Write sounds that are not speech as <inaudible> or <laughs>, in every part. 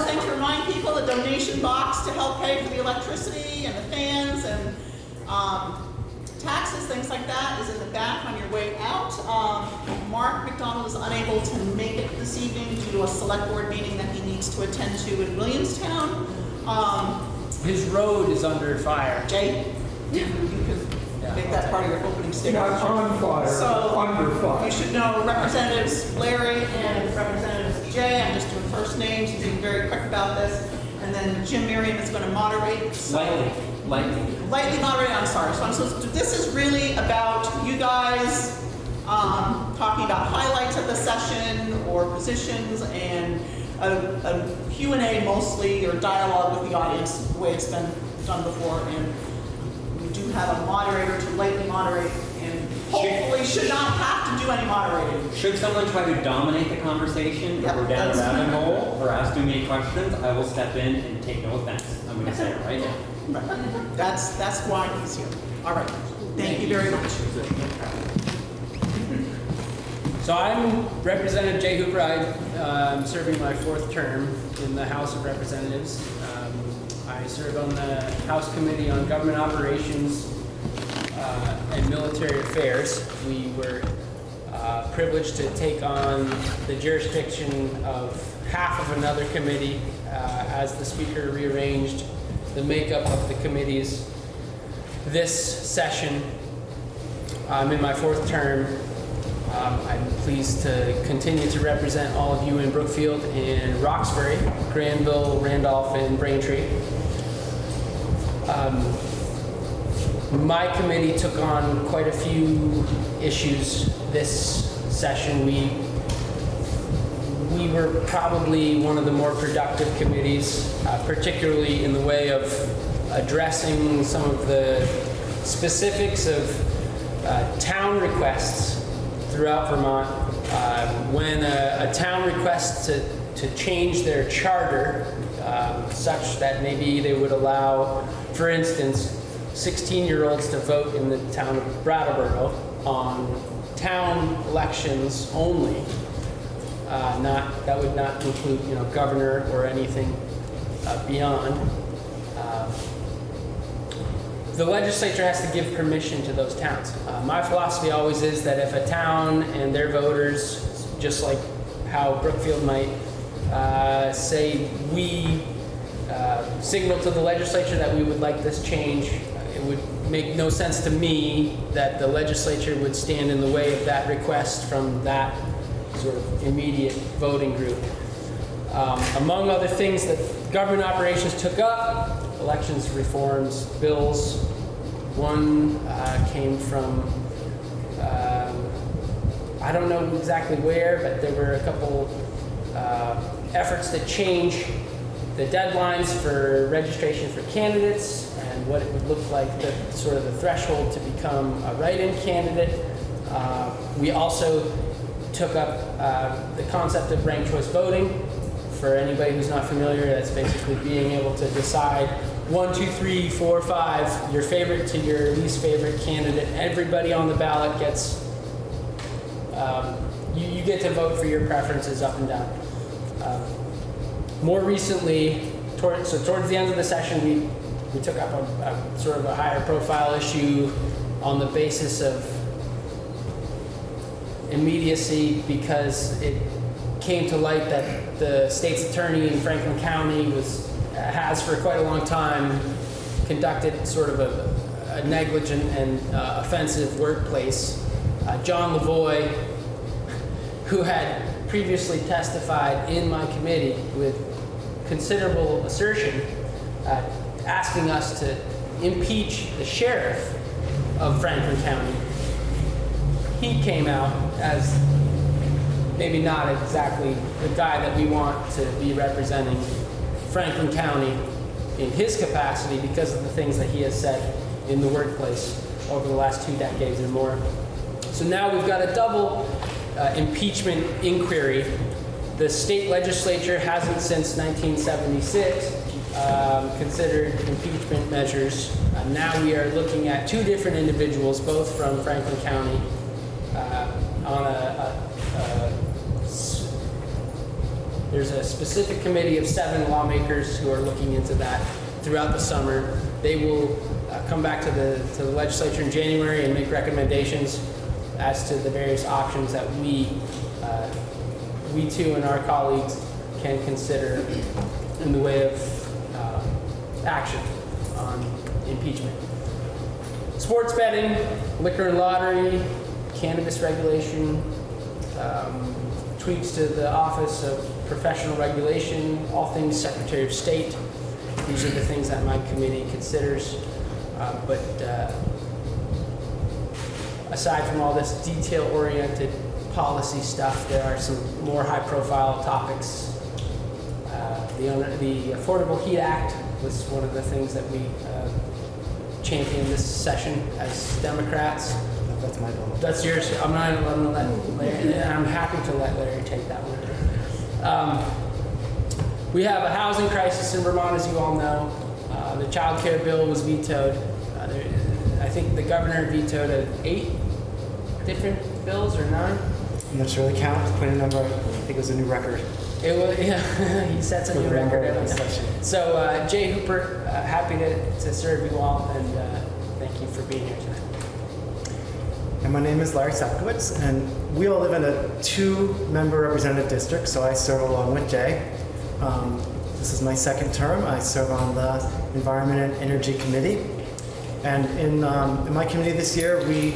like to remind people the donation box to help pay for the electricity and the fans and um, taxes, things like that, is in the back on your way out. Um, Mark MacDonald is unable to make it this evening due to a select board meeting that he needs to attend to in Williamstown. Um, His road is under fire. Jay, you can make that part of your opening statement. Not on fire, So, under You should know Representatives Larry and Representatives Jay, I'm just doing first names, he's being very quick about this. And then Jim Miriam is gonna moderate. so- Lightly, lightly. Lightly moderate, I'm sorry, so I'm supposed to, this is really about you guys, um, talking about highlights of the session or positions and a, a Q and A mostly, or dialogue with the audience, the way it's been done before. And we do have a moderator to lightly moderate and hopefully should not have to do any moderating. Should someone try to dominate the conversation, Yep, or down a rabbit hole, or ask too many questions, I will step in and take no offense. I'm gonna say it right now. Right. That's, that's why he's here. All right, thank you very much. So I'm Representative Jay Hooper. I'm serving my fourth term in the House of Representatives. Um, I serve on the House Committee on Government Operations uh, and Military Affairs. We were uh, privileged to take on the jurisdiction of half of another committee uh, as the Speaker rearranged the makeup of the committees this session. I'm in my fourth term. Um, I'm pleased to continue to represent all of you in Brookfield and Roxbury, Granville, Randolph, and Braintree. Um, my committee took on quite a few issues this session. We we were probably one of the more productive committees, uh, particularly in the way of addressing some of the specifics of uh, town requests throughout Vermont. Uh, when a, a town requests to, to change their charter um, such that maybe they would allow, for instance, 16-year-olds to vote in the town of Brattleboro on town elections only, uh, not, that would not include, you know, governor or anything uh, beyond. Uh, The legislature has to give permission to those towns. Uh, My philosophy always is that if a town and their voters, just like how Brookfield might uh, say, we uh, signal to the legislature that we would like this change, would make no sense to me that the legislature would stand in the way of that request from that sort of immediate voting group. Um, Among other things that government operations took up, elections reforms bills. One uh, came from, um, I don't know exactly where, but there were a couple uh, efforts to change the deadlines for registration for candidates what it would look like, the sort of the threshold to become a write-in candidate. Uh, We also took up uh, the concept of ranked choice voting. For anybody who's not familiar, that's basically being able to decide one, two, three, four, five, your favorite to your least favorite candidate. Everybody on the ballot gets, um, you, you get to vote for your preferences up and down. Um, more recently, toward, so towards the end of the session, we, we took up a, a sort of a higher profile issue on the basis of immediacy because it came to light that the state's attorney in Franklin County was, has for quite a long time conducted sort of a, a negligent and uh, offensive workplace. Uh, John Lavoie, who had previously testified in my committee with considerable assertion, uh, asking us to impeach the sheriff of Franklin County. He came out as maybe not exactly the guy that we want to be representing Franklin County in his capacity because of the things that he has said in the workplace over the last two decades and more. So now we've got a double uh, impeachment inquiry. The state legislature hasn't since 1976 um, considered impeachment measures. Uh, now we are looking at two different individuals, both from Franklin County, uh, on a, a, a There's a specific committee of seven lawmakers who are looking into that throughout the summer. They will uh, come back to the, to the legislature in January and make recommendations as to the various options that we, uh, we two and our colleagues can consider in the way of action on impeachment. Sports betting, liquor and lottery, cannabis regulation, um, tweaks to the Office of Professional Regulation, all things Secretary of State. These are the things that my committee considers. Uh, But uh, aside from all this detail-oriented policy stuff, there are some more high-profile topics. Uh, The the Affordable Heat Act was one of the things that we uh, championed this session as Democrats. That's my bill. That's yours. I'm not. I'm gonna let Larry. and I'm happy to let Larry take that one. Um, we have a housing crisis in Vermont, as you all know. Uh, the child care bill was vetoed. Uh, there, I think the governor vetoed eight different bills or nine. I'm not sure the count, put a number, I think it was a new record. It was. <laughs> Yeah, he sets a new record every time. So uh, Jay Hooper, uh, happy to, to serve you all, and uh, thank you for being here tonight. And my name is Larry Satcowitz, and we all live in a two-member representative district, so I serve along with Jay. Um, This is my second term. I serve on the Environment and Energy Committee. And in, um, in my committee this year, we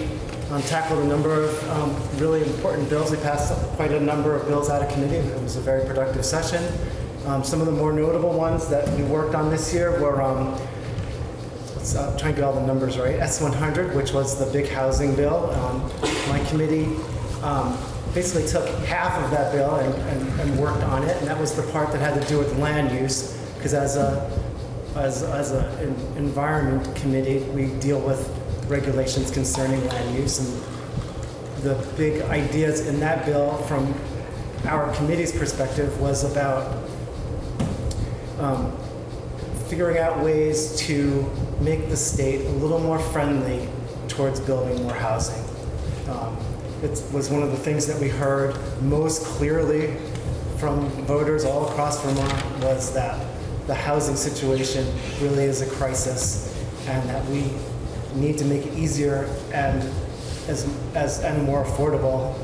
um, tackled a number of um, really important bills. We passed quite a number of bills out of committee. It was a very productive session. Um, Some of the more notable ones that we worked on this year were um, let's uh, try and get all the numbers right. S100, which was the big housing bill. Um, my committee um, basically took half of that bill and, and, and worked on it, and that was the part that had to do with land use. Because as a as, as a en- environment committee, we deal with regulations concerning land use, and the big ideas in that bill, from our committee's perspective, was about um, figuring out ways to make the state a little more friendly towards building more housing. Um, It was one of the things that we heard most clearly from voters all across Vermont was that the housing situation really is a crisis and that we need to make it easier and as, as, and more affordable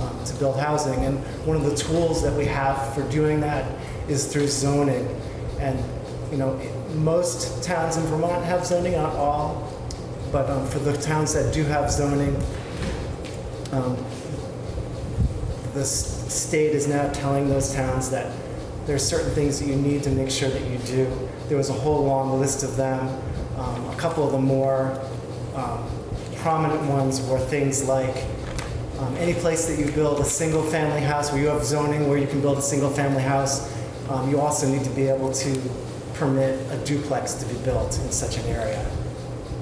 um, to build housing. And one of the tools that we have for doing that is through zoning. And, you know, most towns in Vermont have zoning, not all, but um, for the towns that do have zoning, um, the state is now telling those towns that there's certain things that you need to make sure that you do. There was a whole long list of them. Um, a couple of the more um, prominent ones were things like um, any place that you build a single-family house, where you have zoning where you can build a single-family house, um, you also need to be able to permit a duplex to be built in such an area.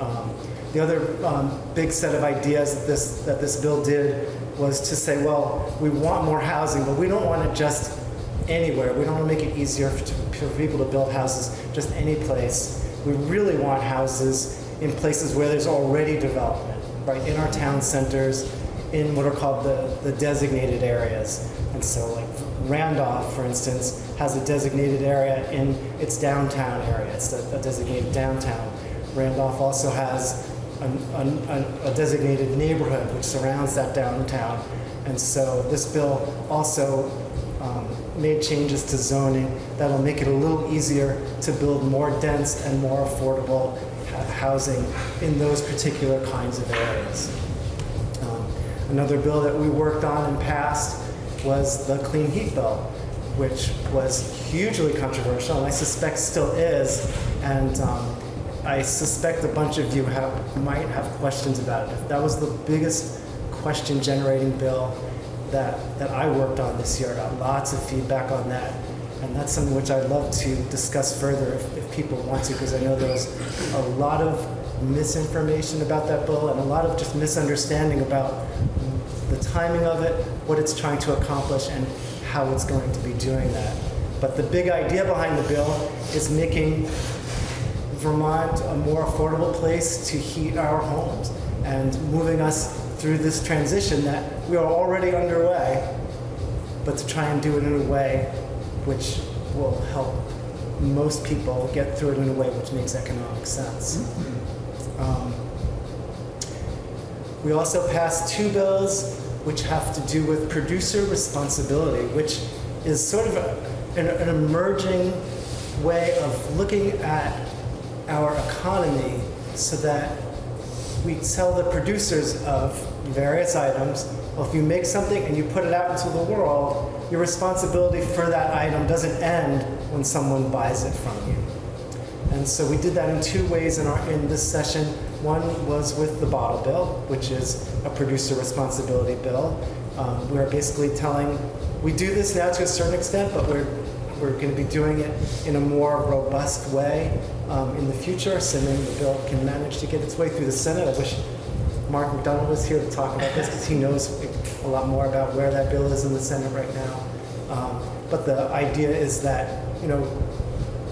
Um, The other um, big set of ideas that this, that this bill did was to say, well, we want more housing, but we don't want it just anywhere. We don't want to make it easier for, for people to build houses just any place. We really want houses in places where there's already development, right? In our town centers, in what are called the, the designated areas. And so like Randolph, for instance, has a designated area in its downtown area. It's a, a designated downtown. Randolph also has an, an, a designated neighborhood which surrounds that downtown. And so this bill also made changes to zoning that'll make it a little easier to build more dense and more affordable housing in those particular kinds of areas. Um, Another bill that we worked on and passed was the Clean Heat Bill, which was hugely controversial, and I suspect still is. And um, I suspect a bunch of you have, might have questions about it. That was the biggest question-generating bill that, that I worked on this year. I got lots of feedback on that. And that's something which I'd love to discuss further if, if people want to, because I know there's a lot of misinformation about that bill and a lot of just misunderstanding about the timing of it, what it's trying to accomplish, and how it's going to be doing that. But the big idea behind the bill is making Vermont a more affordable place to heat our homes and moving us through this transition that we are already underway, but to try and do it in a way which will help most people get through it in a way which makes economic sense. Um, we also passed two bills which have to do with producer responsibility, which is sort of a, an, an emerging way of looking at our economy so that we tell the producers of various items, well, if you make something and you put it out into the world, your responsibility for that item doesn't end when someone buys it from you. And so we did that in two ways in, our, in this session. One was with the bottle bill, which is a producer responsibility bill. Um, we're basically telling, we do this now to a certain extent, but we're, we're going to be doing it in a more robust way um, in the future, assuming the bill can manage to get its way through the Senate. I wish Mark MacDonald was here to talk about this because he knows a lot more about where that bill is in the Senate right now. Um, but the idea is that, you know,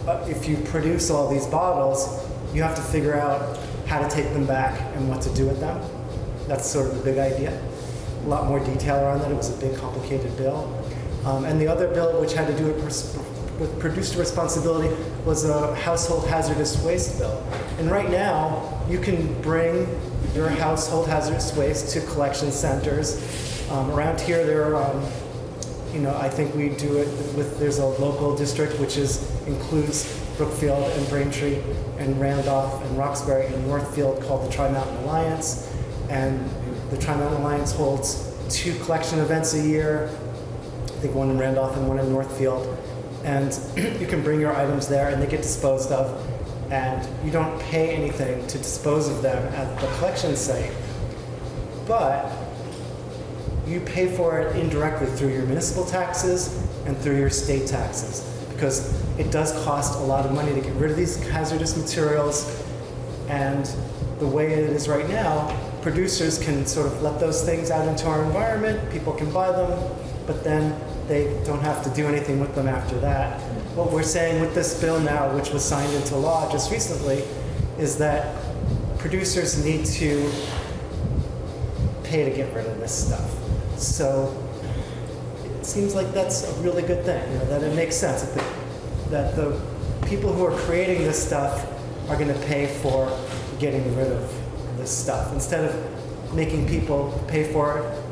uh, if you produce all these bottles, you have to figure out how to take them back and what to do with them. That's sort of the big idea. A lot more detail around that. It was a big, complicated bill. Um, and the other bill, which had to do with, with producer responsibility, was a household hazardous waste bill. And right now, you can bring your household hazardous waste to collection centers. Um, around here, there are um, you know, I think we do it with, there's a local district which is, includes Brookfield and Braintree and Randolph and Roxbury and Northfield called the Tri-Mountain Alliance. And the Tri-Mountain Alliance holds two collection events a year, I think one in Randolph and one in Northfield. And <clears throat> you can bring your items there and they get disposed of. And you don't pay anything to dispose of them at the collection site. But you pay for it indirectly through your municipal taxes and through your state taxes because it does cost a lot of money to get rid of these hazardous materials and the way it is right now producers can sort of let those things out into our environment people can buy them but then they don't have to do anything with them after that what we're saying with this bill now which was signed into law just recently is that producers need to pay to get rid of this stuff so it seems like that's a really good thing, you know, that it makes sense that the, that the people who are creating this stuff are going to pay for getting rid of this stuff instead of making people pay for it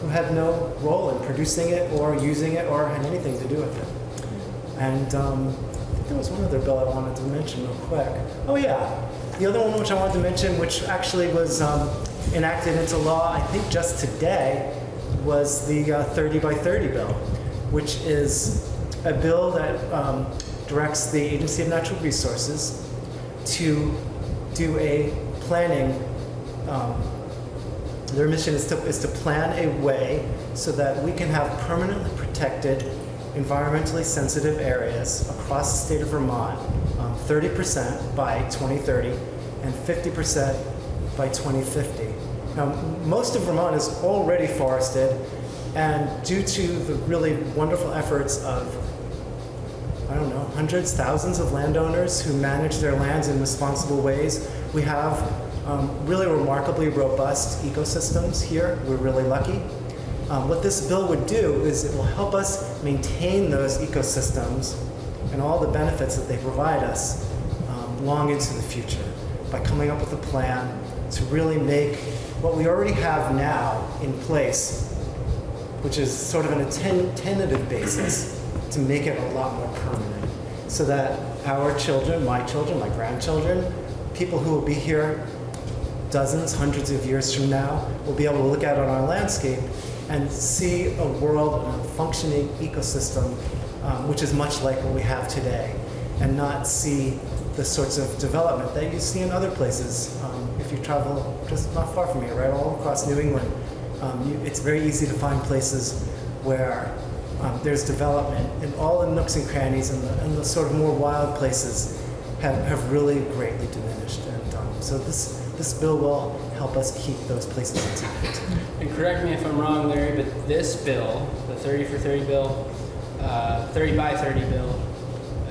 who had no role in producing it or using it or had anything to do with it. And um, I think there was one other bill I wanted to mention real quick. Oh yeah, the other one which I wanted to mention, which actually was um, enacted into law, I think just today, was the uh, 30 by 30 bill, which is a bill that um, directs the Agency of Natural Resources to do a planning. Um, their mission is to, is to plan a way so that we can have permanently protected, environmentally sensitive areas across the state of Vermont, um, 30% by 2030 and 50% by 2050. Now, most of Vermont is already forested, and due to the really wonderful efforts of, I don't know, hundreds, thousands of landowners who manage their lands in responsible ways, we have um, really remarkably robust ecosystems here. We're really lucky. Um, what this bill would do is it will help us maintain those ecosystems and all the benefits that they provide us um, long into the future by coming up with a plan to really make what we already have now in place, which is sort of on a ten- tentative basis, to make it a lot more permanent. So that our children, my children, my grandchildren, people who will be here dozens, hundreds of years from now, will be able to look out on our landscape and see a world, a functioning ecosystem, um, which is much like what we have today, and not see the sorts of development that you see in other places. Um, if you travel just not far from here, right, all across New England, um, you, it's very easy to find places where um, there's development, and all the nooks and crannies and the, and the sort of more wild places have, have really greatly diminished. And um, so this this bill will help us keep those places intact. And correct me if I'm wrong, Larry, but this bill, the 30 for 30 bill, uh, 30 by 30 bill,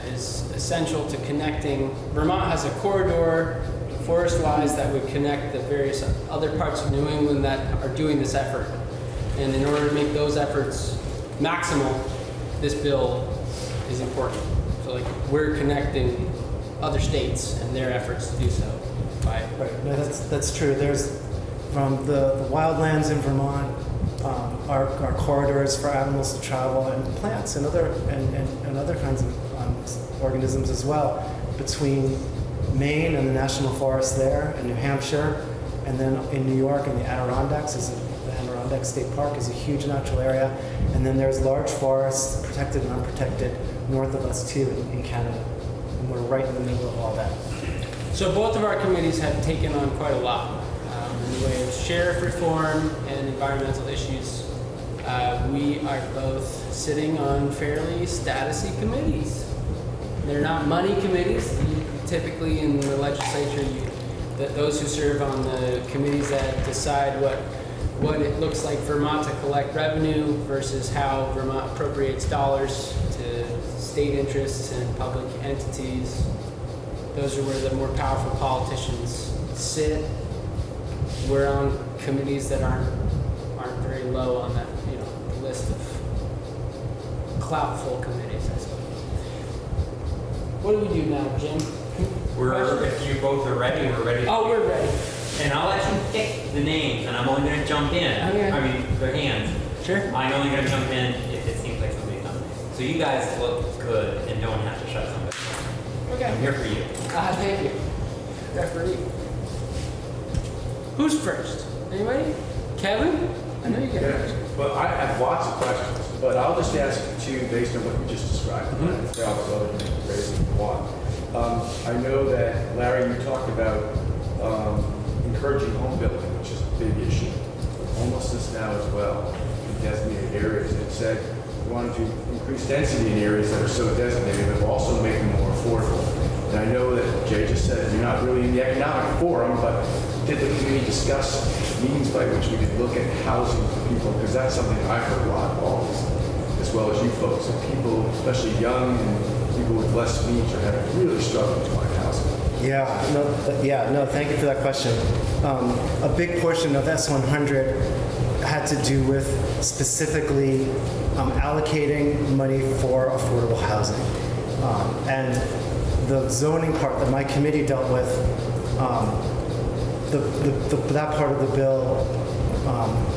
is essential to connecting. Vermont has a corridor, forest-wise, that would connect the various other parts of New England that are doing this effort. And in order to make those efforts maximal, this bill is important. So like, we're connecting other states and their efforts to do so by, Right, no, that's, that's true. There's, from the, the wildlands in Vermont, um, our, our corridors for animals to travel, and plants and other, and, and, and other kinds of um, organisms as well, between Maine and the national forest there, and New Hampshire, and then in New York and the Adirondacks is, a- the Adirondack State Park is a huge natural area, and then there's large forests, protected and unprotected, north of us too, in, in Canada. And we're right in the middle of all that. So both of our committees have taken on quite a lot um, in the way of sheriff reform and environmental issues. Uh, we are both sitting on fairly statusy committees. They're not money committees. You- Typically in the legislature, you, that those who serve on the committees that decide what what it looks like Vermont to collect revenue versus how Vermont appropriates dollars to state interests and public entities. Those are where the more powerful politicians sit. We're on committees that aren't aren't very low on that, you know, the list of cloutful committees, I suppose. What do we do now, Jim? We're, if you both are ready, we're ready. Oh, we're ready. And I'll let you pick the names, and I'm only gonna jump in. Okay. I mean, their hands. Sure. I'm only gonna jump in if it seems like somebody's nominated. So you guys look good and don't have to shut somebody. down. I'm here for you. Ah, thank you. Referee. Who's first? Anybody? Kevin? I know you got Yeah, first. well, I have lots of questions, but I'll just ask two based on what you just described. If I'll go and raise one. Um, I know that, Larry, you talked about um, encouraging home building, which is a big issue. Homelessness now as well, in designated areas. It said you wanted to increase density in areas that are so designated, but also make them more affordable. And I know that Jay just said you're not really in the economic forum, but did the committee discuss means by which we could look at housing for people? Because that's something I've heard a lot always, as well as you folks. And people, especially young and people with less means, are having really struggling to find housing. Yeah, no, yeah, no, thank you for that question. Um, a big portion of S100 had to do with specifically um, allocating money for affordable housing. Um, and the zoning part that my committee dealt with, um, the, the, the, that part of the bill um,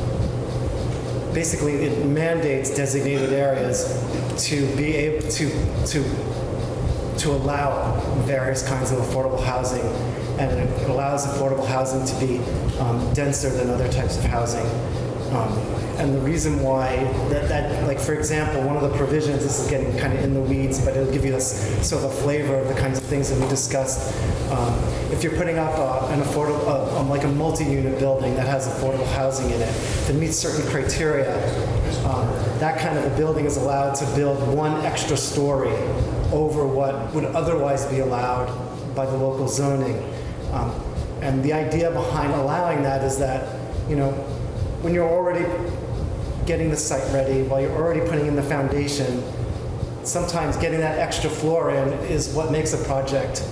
basically it mandates designated areas to be able to to to allow various kinds of affordable housing, and it allows affordable housing to be um, denser than other types of housing. Um, and the reason why that, that, like for example, one of the provisions, this is getting kind of in the weeds, but it'll give you this sort of a flavor of the kinds of things that we discussed. Um, if you're putting up uh, an affordable, um, like a multi-unit building that has affordable housing in it that meets certain criteria, um, that kind of a building is allowed to build one extra story over what would otherwise be allowed by the local zoning. Um, and the idea behind allowing that is that, you know, when you're already getting the site ready, while you're already putting in the foundation, sometimes getting that extra floor in is what makes a project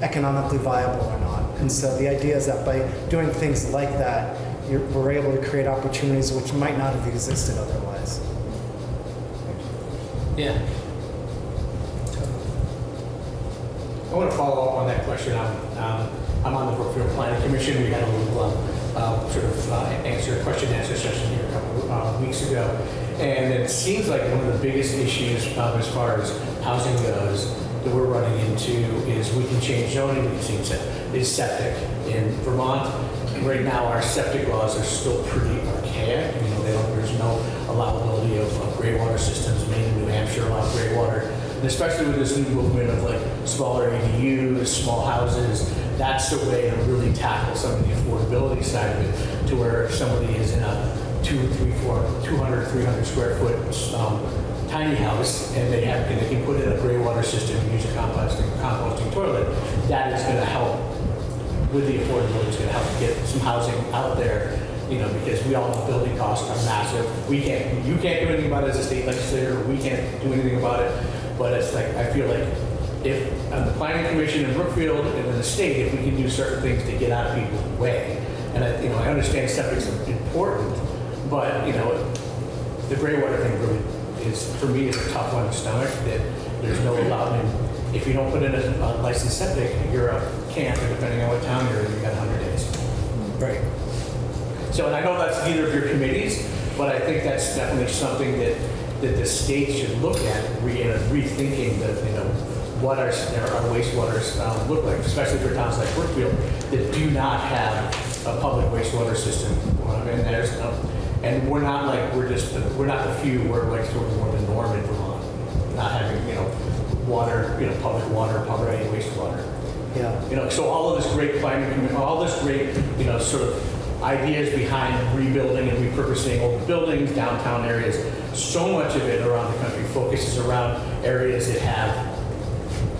economically viable or not. And so the idea is that by doing things like that, you're, we're able to create opportunities which might not have existed otherwise. Yeah. I want to follow up on that question. I'm, um, I'm on the Brookfield Planning Commission. We had a little um, uh, sort of uh, answer, question answer session here a couple uh, weeks ago. And it seems like one of the biggest issues um, as far as housing goes that we're running into is we can change zoning, we can change it, is septic. In Vermont, right now, our septic laws are still pretty archaic. You know, there's no allowability of, of gray water systems. Maine New Hampshire allow gray water. And especially with this new movement of like smaller ADUs, small houses, that's the way to really tackle some of the affordability side of it, to where if somebody is in a two, three, four, 200, 300 square foot um, tiny house, and they have, and they can put in a gray water system and use a composting, composting toilet, that is gonna help with the affordability, it's gonna help get some housing out there, you know, because we all know building costs are massive. We can't, you can't do anything about it as a state legislator, we can't do anything about it, but it's like, I feel like if, on the planning commission in Brookfield and in the state, if we can do certain things to get out of people's way, and I, you know, I understand septic's important, but, you know, the gray water thing really is, for me, is a tough one to stomach, that There's no allowed, if you don't put in a a licensed septic, you're a camp, and depending on what town you're in, you got 100 days. Right. So, and I know that's neither of your committees, but I think that's definitely something that, that the state should look at, re, uh, rethinking the, you know, what our, our wastewaters um, look like, especially for towns like Brookfield that do not have a public wastewater system. Um, And there's, no- and we're not like, we're just, we're not the few, we're like sort of more the norm in Vermont, not having, you know, water, you know, public water, public wastewater. Yeah. You know, so all of this great commi- all this great, you know, sort of ideas behind rebuilding and repurposing old buildings, downtown areas, so much of it around the country focuses around areas that have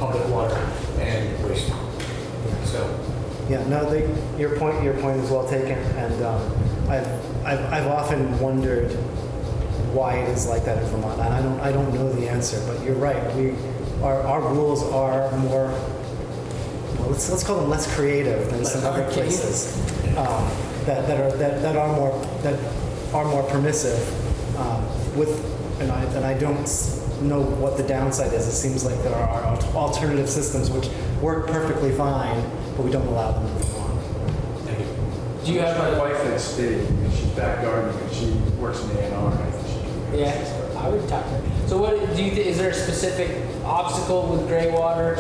public water and waste. So, Yeah, no, they, your point, your point is well taken, and um, I've, I've, I've often wondered why it is like that in Vermont, and I don't, I don't know the answer, but you're right, we, our, our rules are more, well, let's, let's call them less creative than some other places, um, that, that are, that, that are more, that are more permissive, um, with, and I, and I don't s- know what the downside is, it seems like there are alternative systems which work perfectly fine, but we don't allow them in Vermont. thank you. Do you have my wife at state, and she's back gardening, and she works in the A and R, I think she can. yeah, I would talk to her. So what, do you, think? is there a specific obstacle with gray water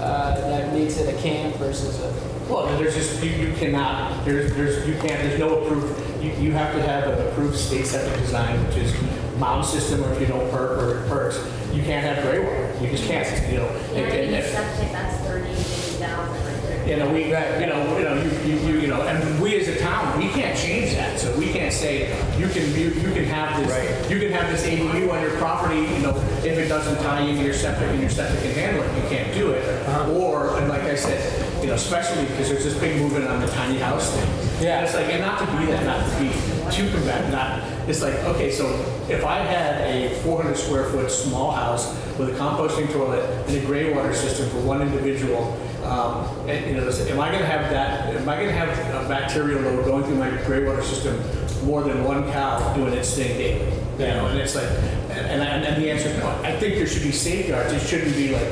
uh, that makes it a camp versus a? Well, there's just, you, you cannot, there's, there's, you can't, there's no approved, you, you have to have an approved state septic design, which is mound system, or if you don't perk, or perks, you can't have gray water, you just can't, you know. Yeah, and- I and- think septic, that's thirty, fifty thousand right there. You know, we, you know, you know, you, you, you- you know, and we as a town, we can't change that, so we can't say, you can, you, you can have this, you can have this ADU on your property, you know, if it doesn't tie into your septic and your septic can handle it, you can't do it. Uh-huh. Or, and like I said, you know, especially because there's this big movement on the tiny house thing. Yeah. And it's like, and not to be that, not to be too combative, not, it's like, okay, so if I had a 400 square foot small house with a composting toilet and a gray water system for one individual, um, and, you know, am I gonna have that, am I gonna have a bacterial load going through my gray water system more than one cow doing its thing daily? You know, and it's like, and, and, and the answer is no. I think there should be safeguards. It shouldn't be like,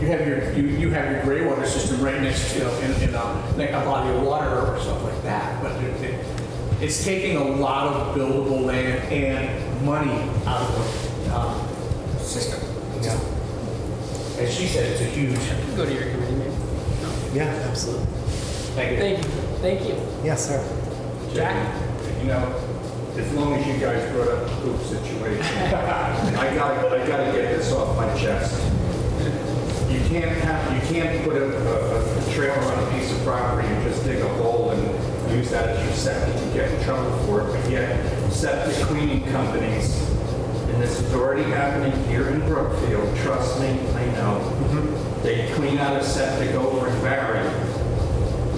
you have your, you, you have your gray water system right next to, you know, in, in a, like a body of water or stuff like that. But it, it, it's taking a lot of buildable land and money out of the, um, system. Yeah. As she said, it's a huge, Go to your committee, maybe. Yeah, absolutely. thank you. Thank you, thank you. Yes, sir. Jack? You know, as long as you guys brought up the poop situation, <laughs> I gotta, I gotta get this off my chest. You can't have, you can't put a, a, a trailer on a piece of property and just dig a hole and use that as your septic and get in trouble for it, but yet septic cleaning companies, and this is already happening here in Brookfield, trust me, I know. Mm-hmm. They clean out a septic over in Barre,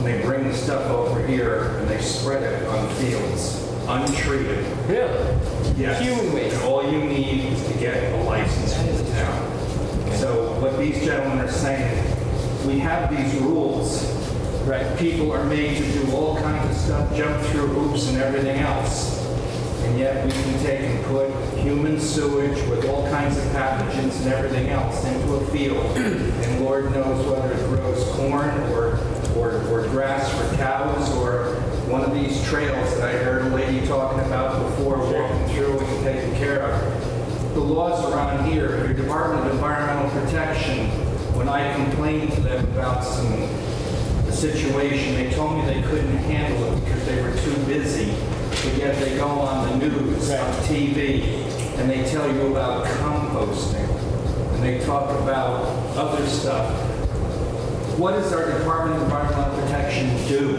and they bring the stuff over here and they spread it on fields, untreated. Really? Yes. Human waste. And all you need is to get a license from the town. So what these gentlemen are saying, we have these rules. Right. People are made to do all kinds of stuff, jump through hoops and everything else. And yet we can take and put human sewage with all kinds of pathogens and everything else into a field. <clears throat> And Lord knows whether it grows corn or, or, or grass for cows or one of these trails that I heard a lady talking about before, walking through and taking care of. The laws around here, your Department of Environmental Protection, when I complained to them about some situation, they told me they couldn't handle it because they were too busy. But yet they go on the news, on TV, and they tell you about composting, and they talk about other stuff. What does our Department of Environmental Protection do?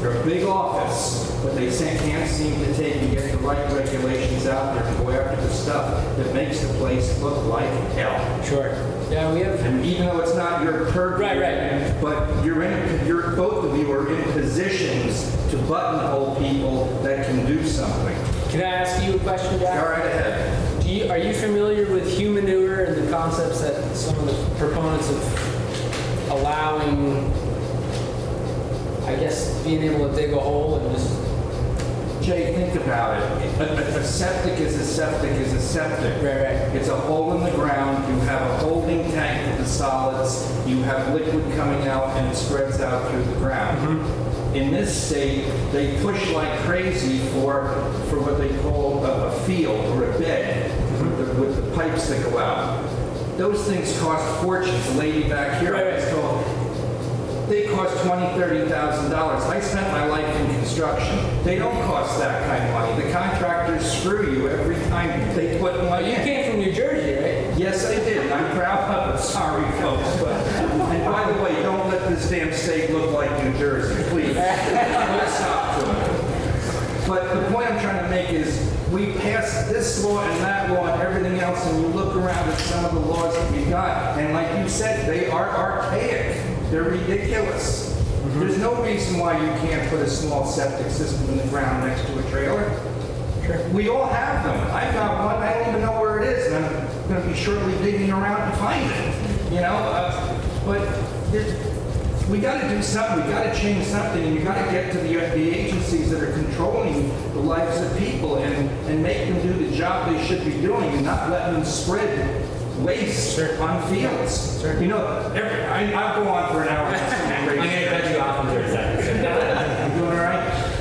They're a big office, but they can't seem to take and get the right regulations out there to go after the stuff that makes the place look like hell. Sure. Yeah, we have, And even though it's not your purview. Right, right. But you're in, you're, both of you are in positions to buttonhole people that can do something. can I ask you a question, Go Jack? right ahead. Do you, are you familiar with humanure and the concepts that some of the proponents of allowing, I guess, being able to dig a hole and just Jay, think about it. A, a- a septic is a septic is a septic. Right, right. It's a hole in the ground, you have a holding tank with the solids, you have liquid coming out and it spreads out through the ground. Mm-hmm. In this state, they push like crazy for, for what they call a, a field or a bed with the, with the pipes that go out. Those things cost fortunes. The lady back here, Right, I was told, they cost twenty, thirty thousand dollars. I spent my life in construction. They don't cost that kind of money. The contractors screw you every time they put money You in. came from New Jersey, right? Yes, I did. I'm proud of it. Sorry, folks, but, and by the way, don't let this damn state look like New Jersey, please. Put stop to it. But the point I'm trying to make is, we passed this law and that law and everything else, and you look around at some of the laws that we got, and like you said, they are archaic. They're ridiculous. There's no reason why you can't put a small septic system in the ground next to a trailer. We all have them. I've got one, I don't even know where it is, and I'm gonna be shortly digging around to find it, you know? uh, But we gotta do something, we gotta change something, and you gotta get to the, the agencies that are controlling the lives of people and, and make them do the job they should be doing and not let them spread waste on fields. You know, every, I, I'll go on for an hour. <laughs> I'm gonna cut you off in 30 seconds. <laughs> You doing all right?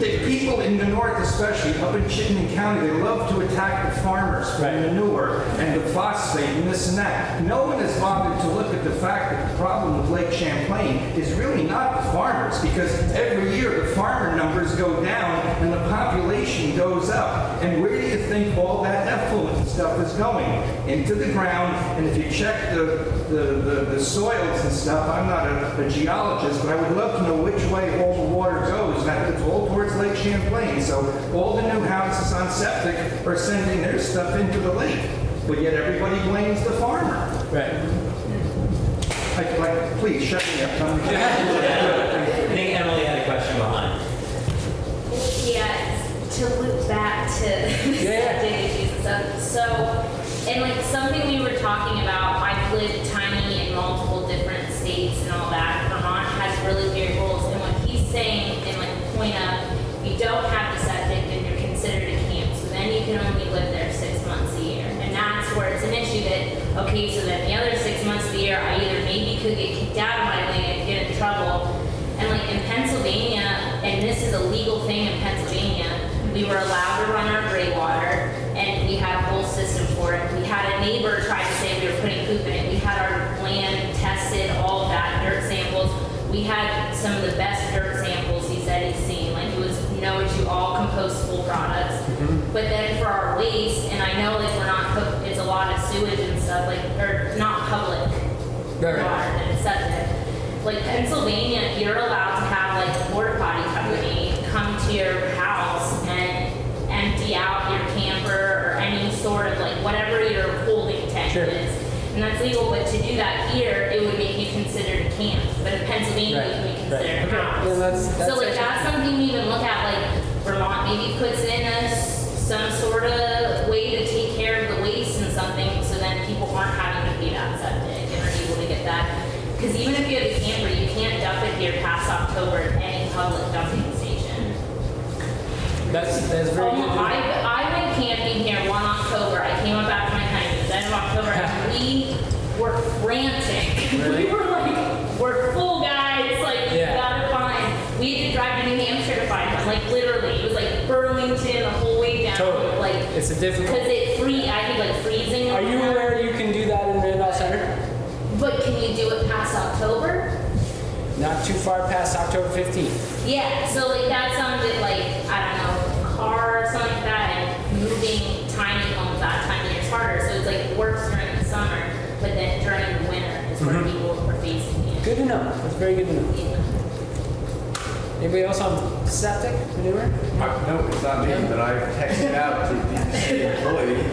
The people in the north especially, up in Chittenden County, they love to attack the farmers for Right. manure and the phosphate and this and that. No one has bothered to look at the fact that the problem with Lake Champlain is really not the farmers, because every year the farmer numbers go down and the population goes up. And where do you think all that effluent stuff is going? Into the ground, and if you check the, the, the, the soils and stuff, I'm not a, a geologist, but I would love to know which way all the water goes, that it's all towards Lake Champlain. So all the new houses on septic are sending their stuff into the lake, but yet everybody blames the farmer. Right. Like, like, please, shut me up. <laughs> I think Emily had a question behind. Yeah, to loop back to <laughs> Yeah, and stuff. So, and like something we were talking about, I've lived tiny in multiple different states and all that. Vermont has really weird rules, and what he's saying, and like point of, you don't have the septic, and you're considered a camp. So then you can only live there six months a year, and that's where it's an issue that okay, so then the other six months of the year, I either maybe could get kicked out of my land, get in trouble, and like in Pennsylvania, and this is a legal thing in Pennsylvania, we were allowed to run our gray water, and we had a whole system for it. We had a neighbor try to say we were putting poop in it. We had our land tested, all of that, dirt samples. We had some of the best dirt samples he said he's seen. Like it was no issue, all compostable products. Mm-hmm. But then for our waste, and I know like we're not, co- it's a lot of sewage and stuff, like, or not public Right, water it's septic. Like Pennsylvania, you're allowed to have like a porta potty company come to your Legal, but to do that here, it would make you considered a camp. But in Pennsylvania, it would be Right, right. considered a house. yeah, that's- that's So like that's something we even look at, like Vermont maybe puts in a, s- some sort of way to take care of the waste and something, so then people aren't having to pay that septic and are able to get that. Because even if you have a camper, you can't dump it here past October at any public dumping station. That's, that's very Um, good. I, I went camping here one October. I came up after my honeymoon, the end October, we <laughs> were frantic. Really? <laughs> We were like, we're full guys, like, we Yeah. gotta find. We had to drive to New Hampshire to find one, like literally. It was like Burlington the whole way down. Totally. Like, It's a difficult. because it free, I think like freezing. Are you aware you can do that in Randolph Center? But can you do it past October? Not too far past October 15th. Yeah, so like that sounded like, I don't know, car or something like that, and moving tiny homes that time of year is harder. So it's like it works during the summer, but then during the winter is where Mhm. people are facing it. Good to know. That's very good to know. Yeah. Anybody else on septic manure? Uh, No, it's not me, but I've texted out to the employee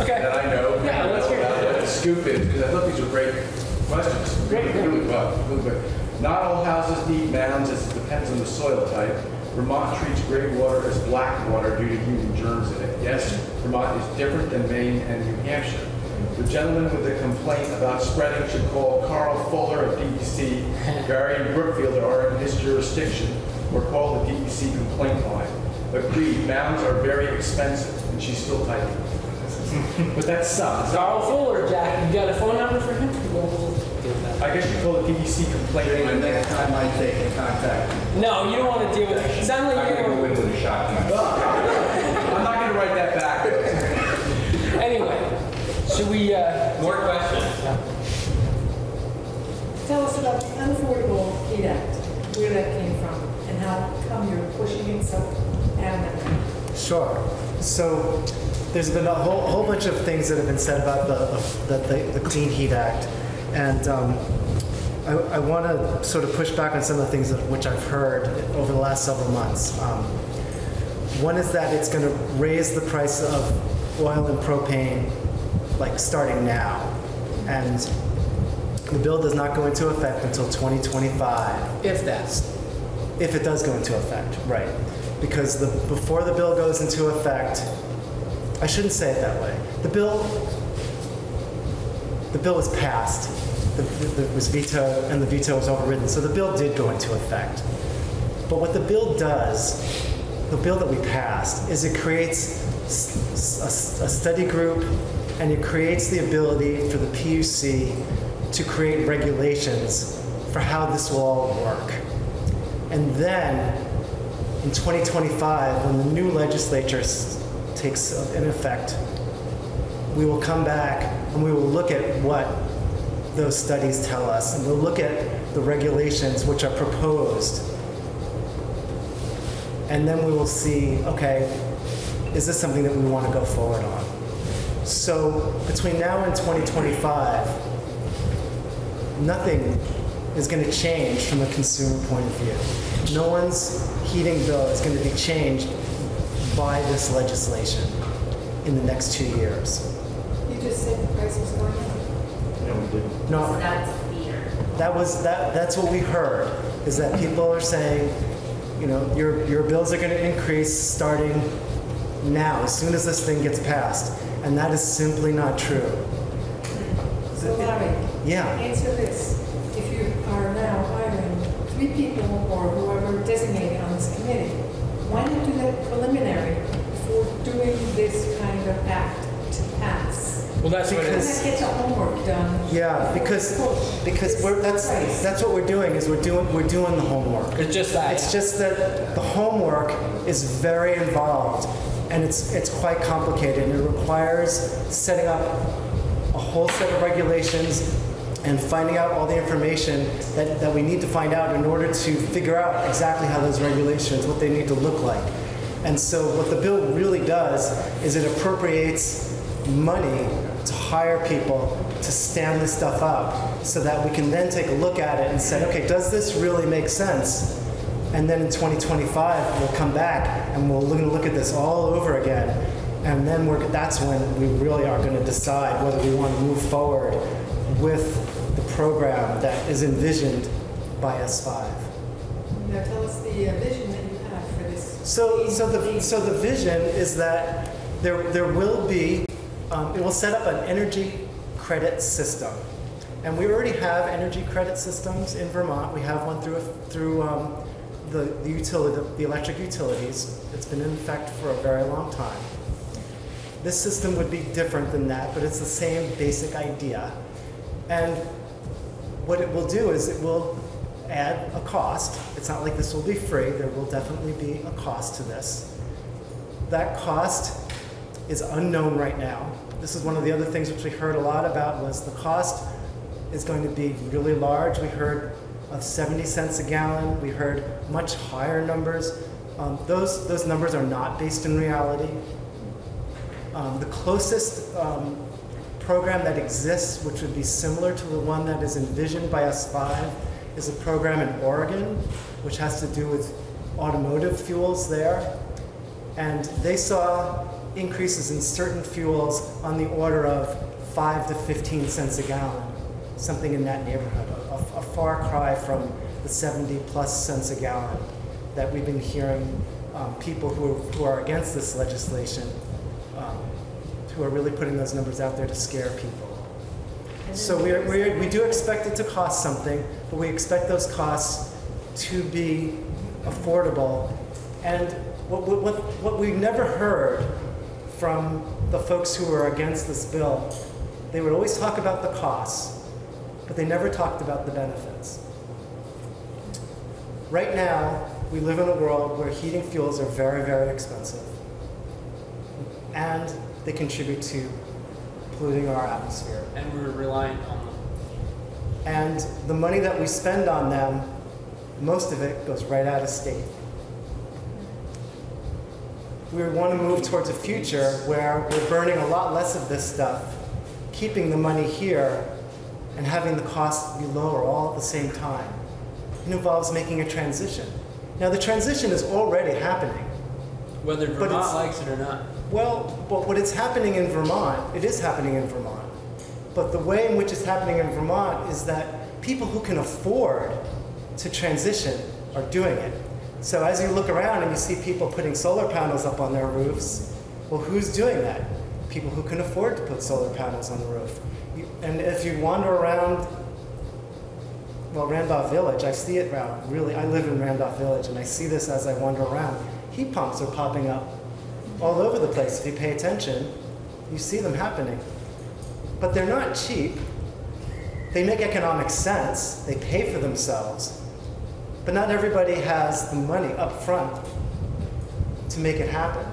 Okay. that I know, Yeah, let's hear it. about what the scoop is, because I thought these were great questions. Great, Really. Really well, really good. Not all houses need mounds, as it depends on the soil type. Vermont treats gray water as black water due to human germs in it. Yes, Vermont is different than Maine and New Hampshire. The gentleman with the complaint about spreading should call Carl Fuller of DEC, Gary and Brookfield are in his jurisdiction, or call the DEC complaint line. agreed, mounds are very expensive, and she's still typing. <laughs> But that sucks. Carl Fuller, Jack, you got a phone number for him? We'll- we'll deal with that. I guess you call the DEC complaint. The next time I take in contact, No, you don't want to deal with it. Sound I'm like gonna you're go in with a shotgun. Oh. I'm not gonna write that back. Anyway, should we, uh, More questions? Tell us about the Unaffordable Heat Act, where that came from, and how come you're pushing it so adamantly. Sure. So there's been a whole, whole bunch of things that have been said about the, the, the, the Clean Heat Act. And um, I, I want to sort of push back on some of the things that, which I've heard over the last several months. Um, one is that it's going to raise the price of oil and propane, like starting now. And the bill does not go into effect until 2025. if that's, If it does go into effect, right. Because the, before the bill goes into effect, I shouldn't say it that way. The bill, the bill was passed, the, the, it was vetoed, and the veto was overridden, so the bill did go into effect. But what the bill does, the bill that we passed, is it creates a study group and it creates the ability for the PUC to create regulations for how this will all work. And then in 2025, when the new legislature takes in effect, we will come back and we will look at what those studies tell us, and we'll look at the regulations which are proposed. And then we will see, okay, is this something that we want to go forward on? So between now and 2025, nothing is going to change from a consumer point of view. No one's heating bill is going to be changed by this legislation in the next two years. You just said the price was going up. No, That's fear. that was that. That's what we heard. Is that people are saying, you know, your your bills are going to increase starting now, as soon as this thing gets passed, and that is simply not true. So Larry, Yeah. answer this. If you are now hiring three people or whoever designated on this committee, why not do that preliminary for doing this kind of act to pass? well, that's what it And is. that gets homework done. Yeah, because Push. because we're that's Price. that's what we're doing. Is we're doing we're doing the homework. It's just that. It's just that the homework is very involved and it's, it's quite complicated. and It requires setting up a whole set of regulations and finding out all the information that, that we need to find out in order to figure out exactly how those regulations, what they need to look like. And so what the bill really does is it appropriates money to hire people to stand this stuff up so that we can then take a look at it and say, okay, does this really make sense? And then in 2025, we'll come back and we'll look, look at this all over again. And then we're, that's when we really are going to decide whether we want to move forward with the program that is envisioned by S5. Now tell us the uh, vision that you have for this. So, so the, so the vision is that there, there will be, um, it will set up an energy credit system. And we already have energy credit systems in Vermont. We have one through, through um, the, the utility, the electric utilities. It's been in effect for a very long time. This system would be different than that, but it's the same basic idea. And what it will do is it will add a cost. It's not like this will be free. There will definitely be a cost to this. That cost is unknown right now. This is one of the other things which we heard a lot about was the cost is going to be really large. We heard of 70 cents a gallon. We heard much higher numbers. Um, those, those numbers are not based in reality. Um, the closest um, program that exists, which would be similar to the one that is envisioned by S5, is a program in Oregon, which has to do with automotive fuels there. And they saw increases in certain fuels on the order of 5 to 15 cents a gallon, something in that neighborhood, far cry from the 70 plus cents a gallon that we've been hearing um, people who, who are against this legislation, um, who are really putting those numbers out there to scare people. So we, are, we, are, we do expect it to cost something, but we expect those costs to be affordable. And what, what, what, what we never heard from the folks who were against this bill, they would always talk about the costs, but they never talked about the benefits. Right now, we live in a world where heating fuels are very, very expensive. And they contribute to polluting our atmosphere. And we're reliant on them. And the money that we spend on them, most of it goes right out of state. We want to move towards a future where we're burning a lot less of this stuff, keeping the money here, and having the cost be lower all at the same time. It involves making a transition. Now, the transition is already happening. Whether Vermont likes it or not. Well, but what is happening in Vermont, it is happening in Vermont. But the way in which it's happening in Vermont is that people who can afford to transition are doing it. So as you look around and you see people putting solar panels up on their roofs, well, who's doing that? People who can afford to put solar panels on the roof. And if you wander around, well, Randolph Village, I see it around, really, I live in Randolph Village and I see this as I wander around. Heat pumps are popping up all over the place. If you pay attention, you see them happening. But they're not cheap. They make economic sense. They pay for themselves. But not everybody has the money up front to make it happen.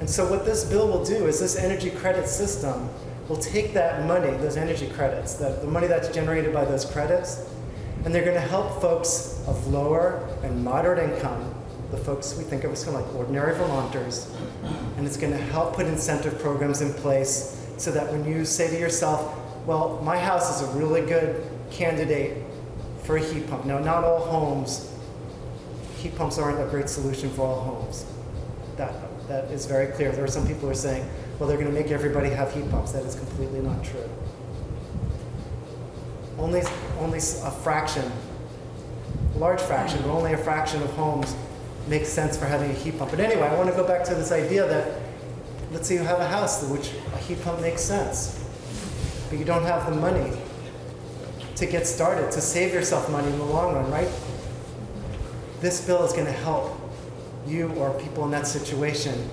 And so what this bill will do is this energy credit system will take that money, those energy credits, the, the money that's generated by those credits, and they're going to help folks of lower and moderate income, the folks we think of as kind of like ordinary Vermonters, and it's going to help put incentive programs in place so that when you say to yourself, well, my house is a really good candidate for a heat pump. Now, not all homes, heat pumps aren't a great solution for all homes. That, that is very clear. There are some people who are saying, well, they're going to make everybody have heat pumps. That is completely not true. Only, only a fraction, a large fraction, but only a fraction of homes makes sense for having a heat pump. But anyway, I want to go back to this idea that let's say you have a house in which a heat pump makes sense, but you don't have the money to get started, to save yourself money in the long run, right? This bill is going to help you or people in that situation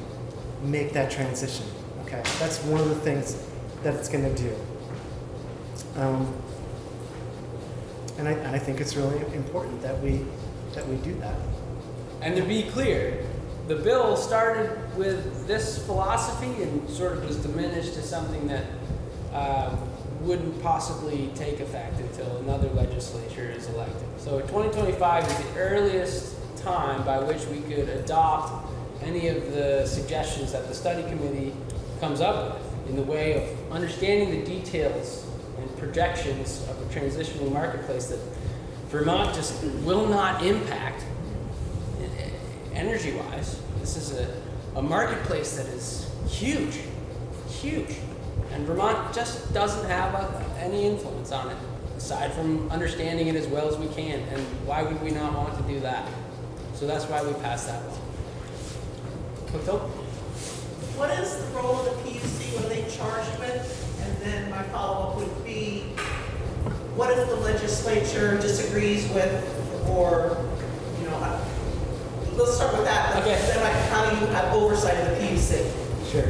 make that transition. Okay, that's one of the things that it's going to do. Um, and, I, I think it's really important that we that we do that. And to be clear, the bill started with this philosophy and sort of was diminished to something that um, wouldn't possibly take effect until another legislature is elected. So 2025 is the earliest time by which we could adopt any of the suggestions that the study committee comes up in the way of understanding the details and projections of a transitional marketplace that Vermont just will not impact eh, energy wise. This is a, a marketplace that is huge, huge. And Vermont just doesn't have a, any influence on it, aside from understanding it as well as we can. And why would we not want to do that? So that's why we passed that law. Cooktop? What is the role of the PUC when they charged with? And then my follow-up would be, what if the legislature disagrees with, or, you know, let's start with that. Okay. Then like, how do you have oversight of the PUC? Sure.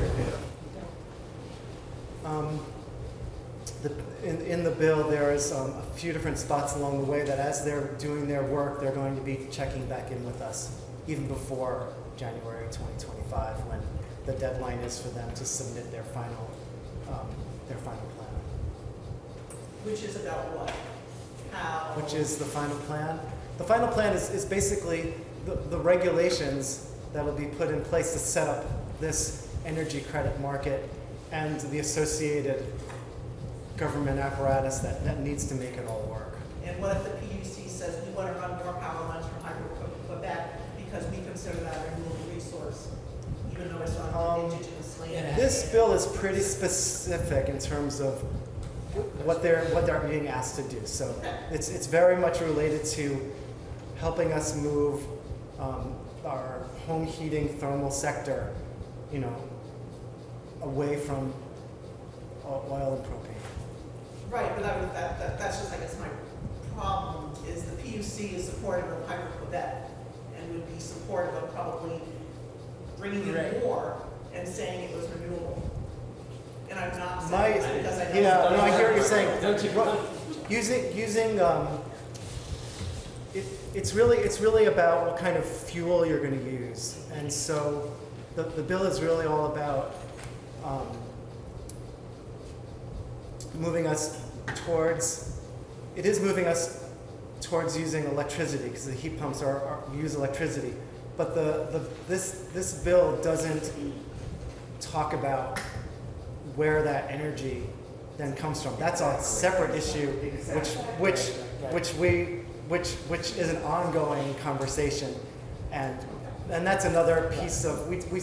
Um, the, in, in the bill, there is um, a few different spots along the way that as they're doing their work, they're going to be checking back in with us, even before January 2025, when the deadline is for them to submit their final, um, their final plan. Which is about what? How? Which is the final plan? The final plan is, is basically the, the regulations that will be put in place to set up this energy credit market and the associated government apparatus that, that needs to make it all work. And what if the PUC says we want to run more power lines from Hydro Quebec because we consider that a renewable resource, even though it's on Um, indigenous land? This bill is pretty specific in terms of what they're, what they're being asked to do. So it's, it's very much related to helping us move um, our home heating thermal sector, you know, away from oil and propane. Right, but I would, that, that, that's just, I guess, my problem, is the PUC is supportive of Hydro Quebec and would be supportive of probably bringing in Right. more and saying it was renewable. And I'm not My, saying this because I know. yeah, no, I hear what you're saying. Don't you- Using, using, um, it, it's really, it's really about what kind of fuel you're gonna use. And so the, the bill is really all about, um, moving us towards, it is moving us towards using electricity, because the heat pumps are, are, use electricity. But the, the, this, this bill doesn't talk about where that energy then comes from. That's a separate issue, which, which, which we, which, which is an ongoing conversation. And, and that's another piece of, we, we,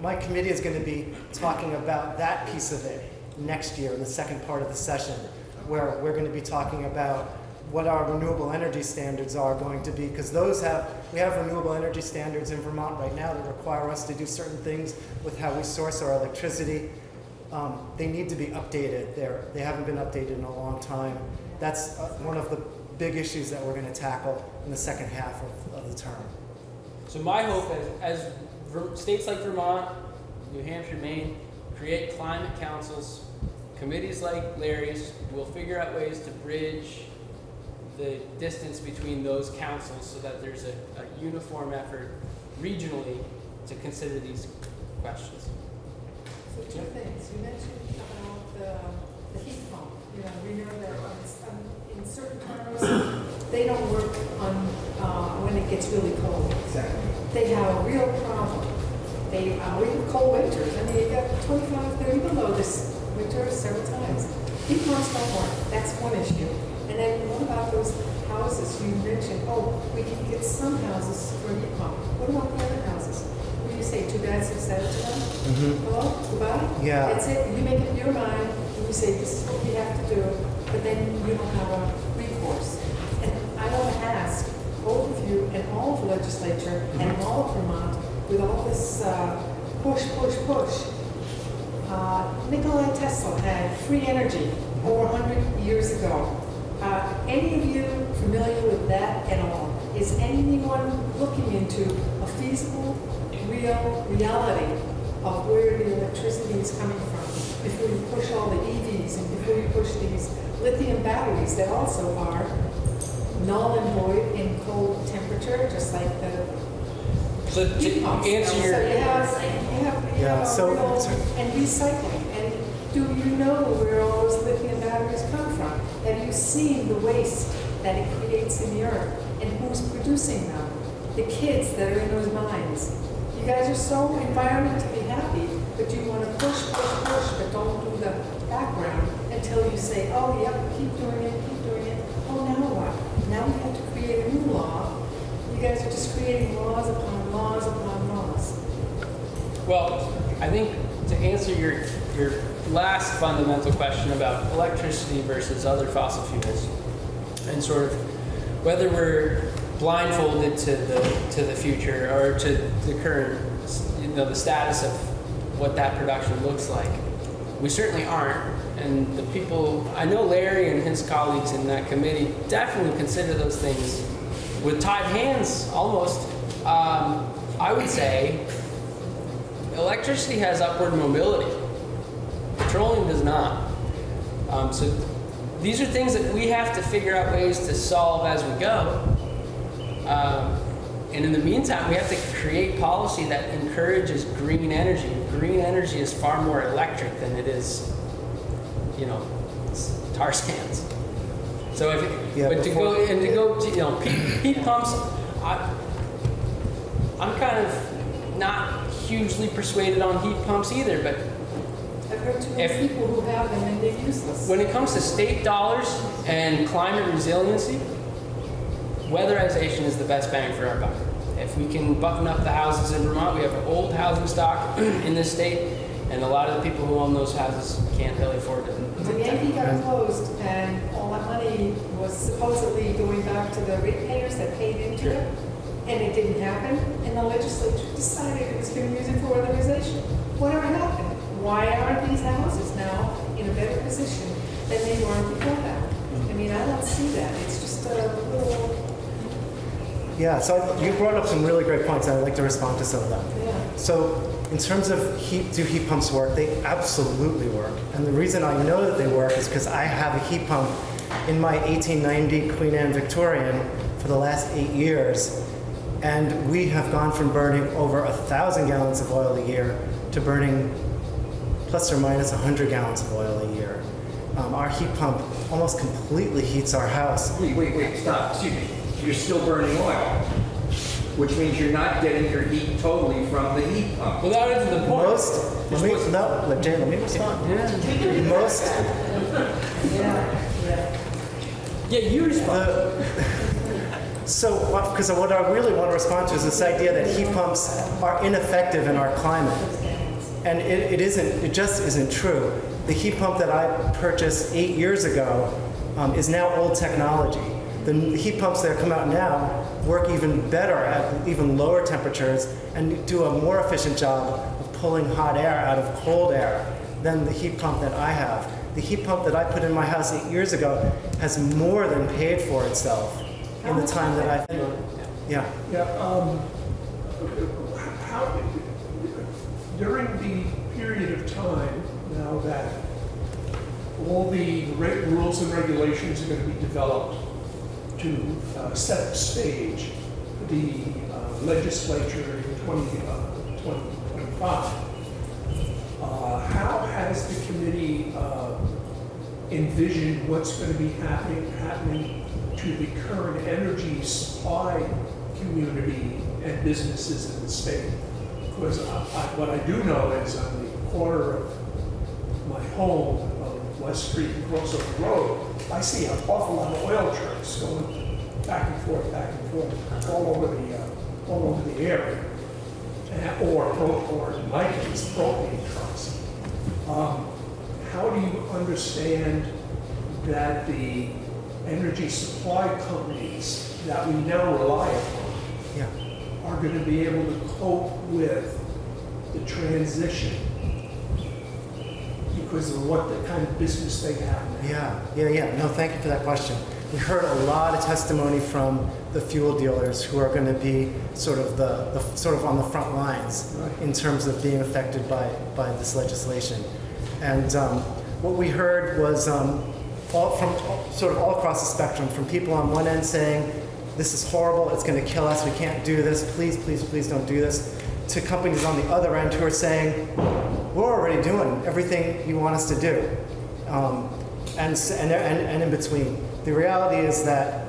my committee is gonna be talking about that piece of it next year in the second part of the session, where we're gonna be talking about what our renewable energy standards are going to be, because those have, we have renewable energy standards in Vermont right now that require us to do certain things with how we source our electricity. Um, they need to be updated. They're, they haven't been updated in a long time. That's uh, one of the big issues that we're going to tackle in the second half of, of the term. So my hope is, as states like Vermont, New Hampshire, Maine, create climate councils, committees like Larry's will figure out ways to bridge the distance between those councils so that there's a, a uniform effort regionally to consider these questions. So two things, you mentioned about the, the heat pump, you know, we know that in in certain towns, they don't work on, uh, when it gets really cold. Exactly. They have a real problem. They, uh, we have cold winters, I mean, you got 25, 30 below this winter several times. Heat pumps don't work, that's one issue. And then what about those houses you mentioned, oh, we can get some houses for heat pump. What about the other houses? What do you say, two guys have said it to them? Hello, goodbye? Yeah. That's it, you make up your mind, and you say, this is what we have to do, but then you don't have a recourse. And I want to ask both of you and all of the legislature and all of Vermont, with all this uh, push, push, push, uh, Nikola Tesla had free energy over 100 years ago. Uh, Any of you familiar with that at all? Is anyone looking into a feasible, real reality of where the electricity is coming from? Before you push all the EVs and before you push these lithium batteries that also are null and void in cold temperature, just like the So to heat pumps. answer So you your, have, you have, you Yeah, have so- real- and recycling. Do you know where all those lithium batteries come from? Have you seen the waste that it creates in the earth? And who's producing them? The kids that are in those mines. You guys are so environmentally happy, but you want to push, push, push, but don't do the background until you say, oh, yep, keep doing it, keep doing it. Oh, now what? Now we have to create a new law. You guys are just creating laws upon laws upon laws. well, I think to answer your, your last fundamental question about electricity versus other fossil fuels, and sort of whether we're blindfolded to the to the future or to the current, you know, the status of what that production looks like. We certainly aren't, and the people I know, Larry and his colleagues in that committee definitely consider those things with tied hands, almost. Um, I would say electricity has upward mobility. Petroleum does not. Um, so these are things that we have to figure out ways to solve as we go. Um, and in the meantime, we have to create policy that encourages green energy. Green energy is far more electric than it is, you know, tar sands. So if, Yeah, but to go and to go to you know heat, heat pumps, I, I'm kind of not hugely persuaded on heat pumps either. But I've heard too many If- people who have them and they're useless. when it comes to state dollars and climate resiliency, weatherization is the best bang for our buck. If we can button up the houses in Vermont, we have an old housing stock <clears throat> in this state, and a lot of the people who own those houses can't really afford it. When Yankee got closed and all that money was supposedly going back to the ratepayers that paid into Sure. it, and it didn't happen, and the legislature decided it was going to use it for weatherization. Whatever happened? Why aren't these houses now in a better position than they were before that? I mean, I don't see that. It's just a little, Yeah, so I- you brought up some really great points, and I'd like to respond to some of them. yeah. So in terms of heat, do heat pumps work? They absolutely work. And the reason I know that they work is because I have a heat pump in my 1890 Queen Anne Victorian for the last eight years. And we have gone from burning over a thousand gallons of oil a year to burning plus or minus 100 gallons of oil a year. Um, our heat pump almost completely heats our house. Wait, wait, wait, stop, excuse me. You're still burning oil, which means you're not getting your heat totally from the heat pump. Well, that isn't the point. Most, let me, no, let, Jay, let me respond. Most, <laughs> Yeah, you respond. the, so, because what I really want to respond to is this idea that heat pumps are ineffective in our climate. And it, it isn't, it just isn't true. The heat pump that I purchased eight years ago um, is now old technology. The, the heat pumps that come out now work even better at even lower temperatures and do a more efficient job of pulling hot air out of cold air than the heat pump that I have. The heat pump that I put in my house eight years ago has more than paid for itself in the time that I've been. Yeah. Yeah, um, how, during the period of time now that all the rules and regulations are gonna be developed to uh, set the stage for the uh, legislature in 20, uh, 2025, uh, how has the committee uh, envisioned what's going to be happening, happening to the current energy supply community and businesses in the state? Because I, I, what I do know is on the corner of my home of West Street and Crossover Road, I see an awful lot of oil trucks going back and forth, back and forth, all over the, uh, all over the area. And- Or, or in my case, propane trucks. Um, How do you understand that the energy supply companies that we now rely upon Yeah. Are going to be able to cope with the transition because of what the kind of business they have now? Yeah, yeah, yeah. No, thank you for that question. We heard a lot of testimony from the fuel dealers who are going to be sort of the, the sort of on the front lines Right. in terms of being affected by, by this legislation. And um, what we heard was um, all from sort of all across the spectrum, from people on one end saying, "This is horrible. It's going to kill us. We can't do this. Please, please, please don't do this," to companies on the other end who are saying, we're already doing everything you want us to do. Um, and, and, and, and in between. The reality is that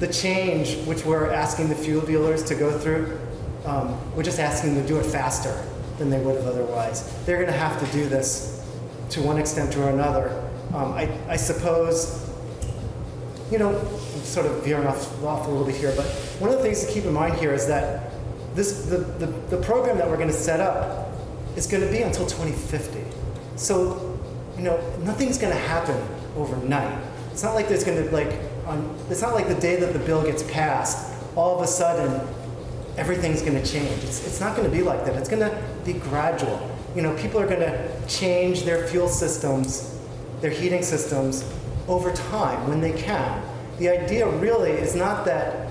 the change which we're asking the fuel dealers to go through, um, we're just asking them to do it faster than they would have otherwise. They're going to have to do this to one extent or another. Um, I, I suppose you know, sort of veering off, off a little bit here, but one of the things to keep in mind here is that this, the, the, the program that we're going to set up is going to be until 2050. So, you know, nothing's going to happen overnight. It's not like there's going to, like, on, it's not like the day that the bill gets passed, all of a sudden, everything's going to change. It's, it's not going to be like that. It's going to be gradual. You know, people are going to change their fuel systems, their heating systems over time when they can. The idea really is not that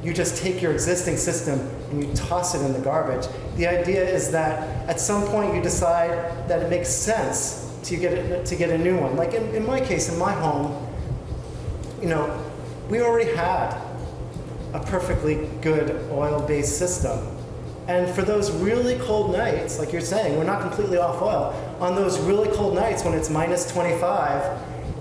you just take your existing system and you toss it in the garbage. The idea is that at some point you decide that it makes sense to get, it, to get a new one. Like in, in my case, in my home, you know, we already had a perfectly good oil-based system. And for those really cold nights, like you're saying, we're not completely off oil. On those really cold nights when it's minus 25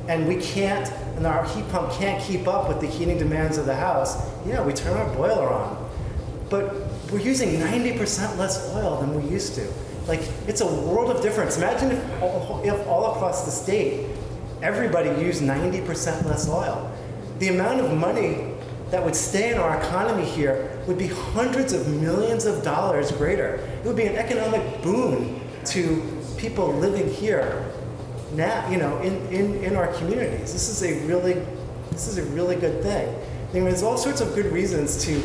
and we can't, and our heat pump can't keep up with the heating demands of the house, yeah, we turn our boiler on. But we're using 90% less oil than we used to. Like, it's a world of difference. Imagine if all, if all across the state, everybody used 90% less oil. The amount of money that would stay in our economy here would be hundreds of millions of dollars greater. It would be an economic boon to people living here now, you know, in, in, in our communities. This is a really, this is a really good thing. I mean, there's all sorts of good reasons to,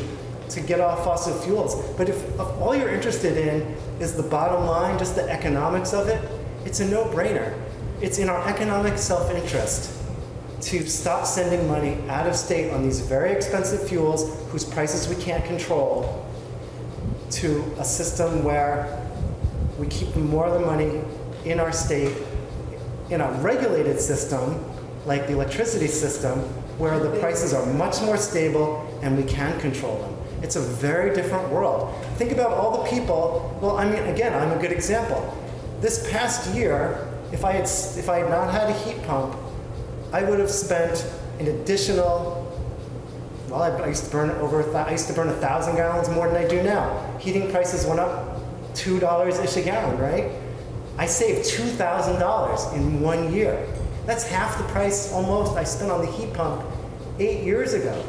to get off fossil fuels. But if, if all you're interested in is the bottom line, just the economics of it, it's a no-brainer. It's in our economic self-interest to stop sending money out of state on these very expensive fuels whose prices we can't control to a system where we keep more of the money in our state in a regulated system like the electricity system where the prices are much more stable and we can control them. It's a very different world. Think about all the people, well, I mean, again, I'm a good example. This past year, if I had, if I had not had a heat pump, I would have spent an additional, well, I, used to burn over, I used to burn a thousand gallons more than I do now. Heating prices went up two dollars ish a gallon, right? I saved two thousand dollars in one year. That's half the price almost I spent on the heat pump eight years ago.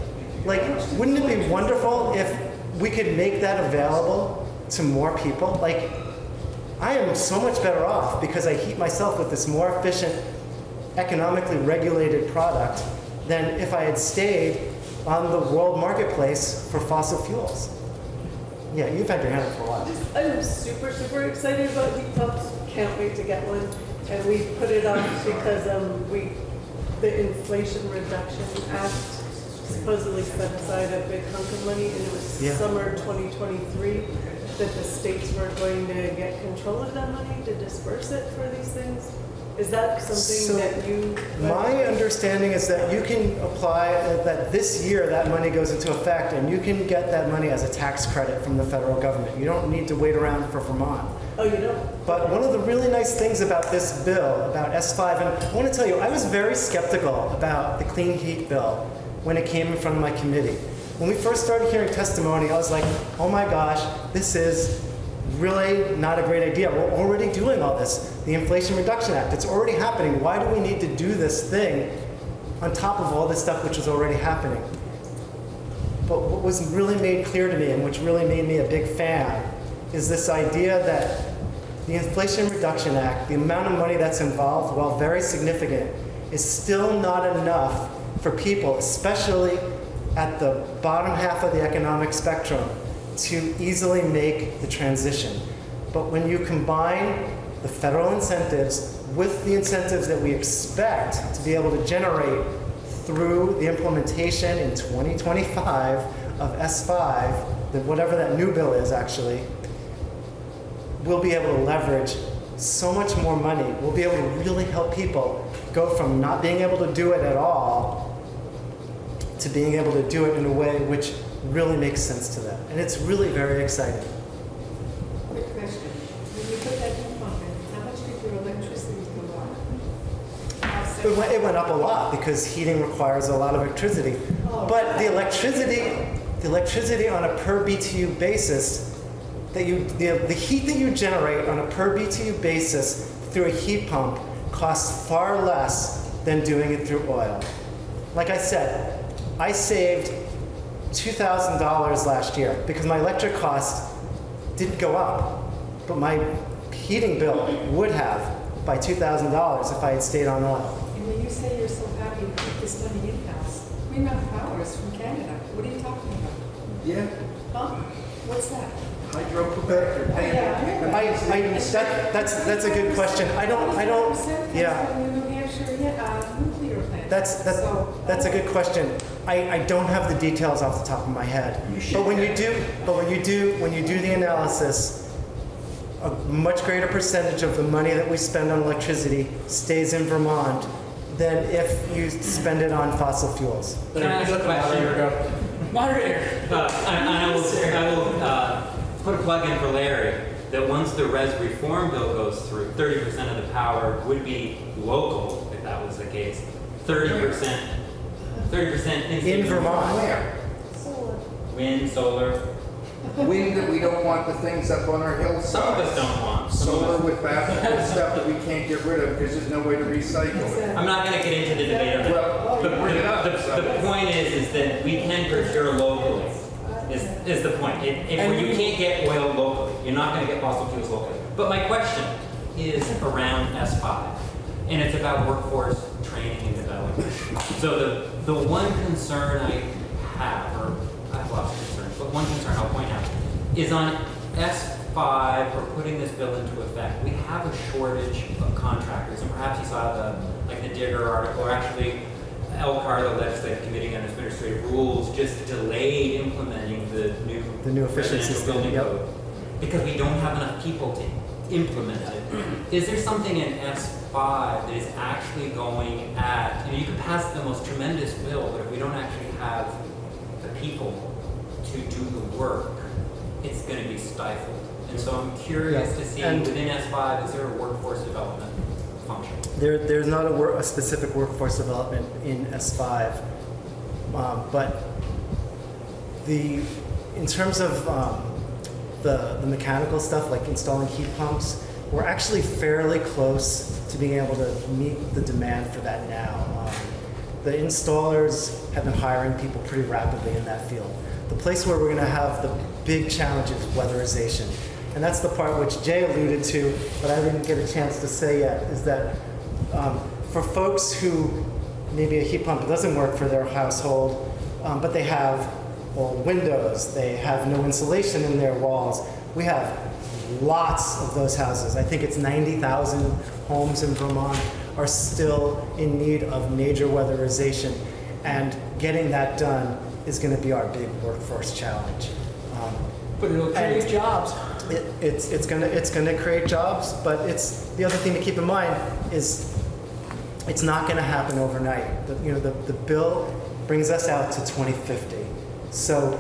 Like, wouldn't it be wonderful if we could make that available to more people? Like, I am so much better off because I heat myself with this more efficient, economically regulated product than if I had stayed on the world marketplace for fossil fuels. Yeah, you've had your hand up for a while. I'm super, super excited about heat pumps. Can't wait to get one. And we put it off because um, we, the Inflation Reduction Act supposedly set aside a big hunk of money, and it was Yeah. summer 2023 that the states were going to get control of that money to disperse it for these things. Is that So, something that you? My understanding is that you can apply, uh, that this year that money goes into effect and you can get that money as a tax credit from the federal government. You don't need to wait around for Vermont. Oh, you don't? But one of the really nice things about this bill, about S5, and I want to tell you, I was very skeptical about the clean heat bill when it came in front of my committee. When we first started hearing testimony, I was like, oh my gosh, this is really not a great idea. We're already doing all this. The Inflation Reduction Act, it's already happening. Why do we need to do this thing on top of all this stuff which is already happening? But what was really made clear to me and which really made me a big fan is this idea that the Inflation Reduction Act, the amount of money that's involved, while very significant, is still not enough for people, especially at the bottom half of the economic spectrum, to easily make the transition. But when you combine the federal incentives with the incentives that we expect to be able to generate through the implementation in 2025 of S5, that whatever that new bill is actually, we'll be able to leverage so much more money. We'll be able to really help people go from not being able to do it at all to being able to do it in a way which really makes sense to them. And it's really very exciting. Quick question. When you put that heat pump in, how much did your electricity go up? It went, it went up a lot because heating requires a lot of electricity. Oh. But the electricity, the electricity on a per BTU basis, that you, the, the heat that you generate on a per BTU basis through a heat pump costs far less than doing it through oil. Like I said, I saved $2,000 last year because my electric cost didn't go up, but my heating bill would have by $2,000 if I had stayed on oil. And when you say you're so happy to keep this money in-house, Green Mountain Power is from Canada. What are you talking about? Yeah, Huh? What's that? Hydro Quebec, they're paying. Yeah. I, I, that, that's, that's a good question. I don't, I don't, yeah. comes from the New Hampshire yeah, nuclear plant. That's, that's, that's a good question. I, I don't have the details off the top of my head. But when you do, but when you do, when you do the analysis, a much greater percentage of the money that we spend on electricity stays in Vermont than if you spend it on fossil fuels. Can I ask a question? Moderator. Uh, and I will, I will uh, put a plug in for Larry, that once the res reform bill goes through, thirty percent of the power would be local, if that was the case. Thirty percent, thirty percent In Vermont. Where? Wind, solar, Wind that we don't want the things up on our hillside. some of us don't want. some Solar us- with that stuff that we can't get rid of because there's no way to recycle it. I'm not gonna get into the debate on Well, that. The, bring it up, the, the point is, is that we can procure locally, is, is the point. If, if you can't get oil locally, you're not gonna get fossil fuels locally. But my question is around S five, and it's about workforce training and development. So the, the one concern I have, or I have lots of concerns, but one concern I'll point out, is on S five, we're putting this bill into effect, we have a shortage of contractors, and perhaps you saw the, like the Digger article, or actually, LCAR, the Legislative Committee on Administrative Rules, just delayed implementing the new. The new system, building yep. code Because we don't have enough people to implement it. Is there something in S five that is actually going at, you know, you could pass the most tremendous bill, but if we don't actually have the people to do the work, it's gonna be stifled. And so I'm curious Yeah, to see and- within S five, is there a workforce development function? There, there's not a, a specific workforce development in S5, um, but the, in terms of um, the, the mechanical stuff, like installing heat pumps, we're actually fairly close to being able to meet the demand for that now. Um, the installers have been hiring people pretty rapidly in that field. The place where we're going to have the big challenge is weatherization. And that's the part which Jay alluded to, but I didn't get a chance to say yet, is that um, for folks who maybe a heat pump doesn't work for their household, um, but they have old windows, they have no insulation in their walls, we have lots of those houses. I think it's 90,000 homes in Vermont are still in need of major weatherization, and getting that done is going to be our big workforce challenge. Um, But it'll create And- jobs. it, it's, it's gonna it's gonna create jobs, but it's the other thing to keep in mind is it's not gonna happen overnight. The, you know the, the bill brings us out to 2050, so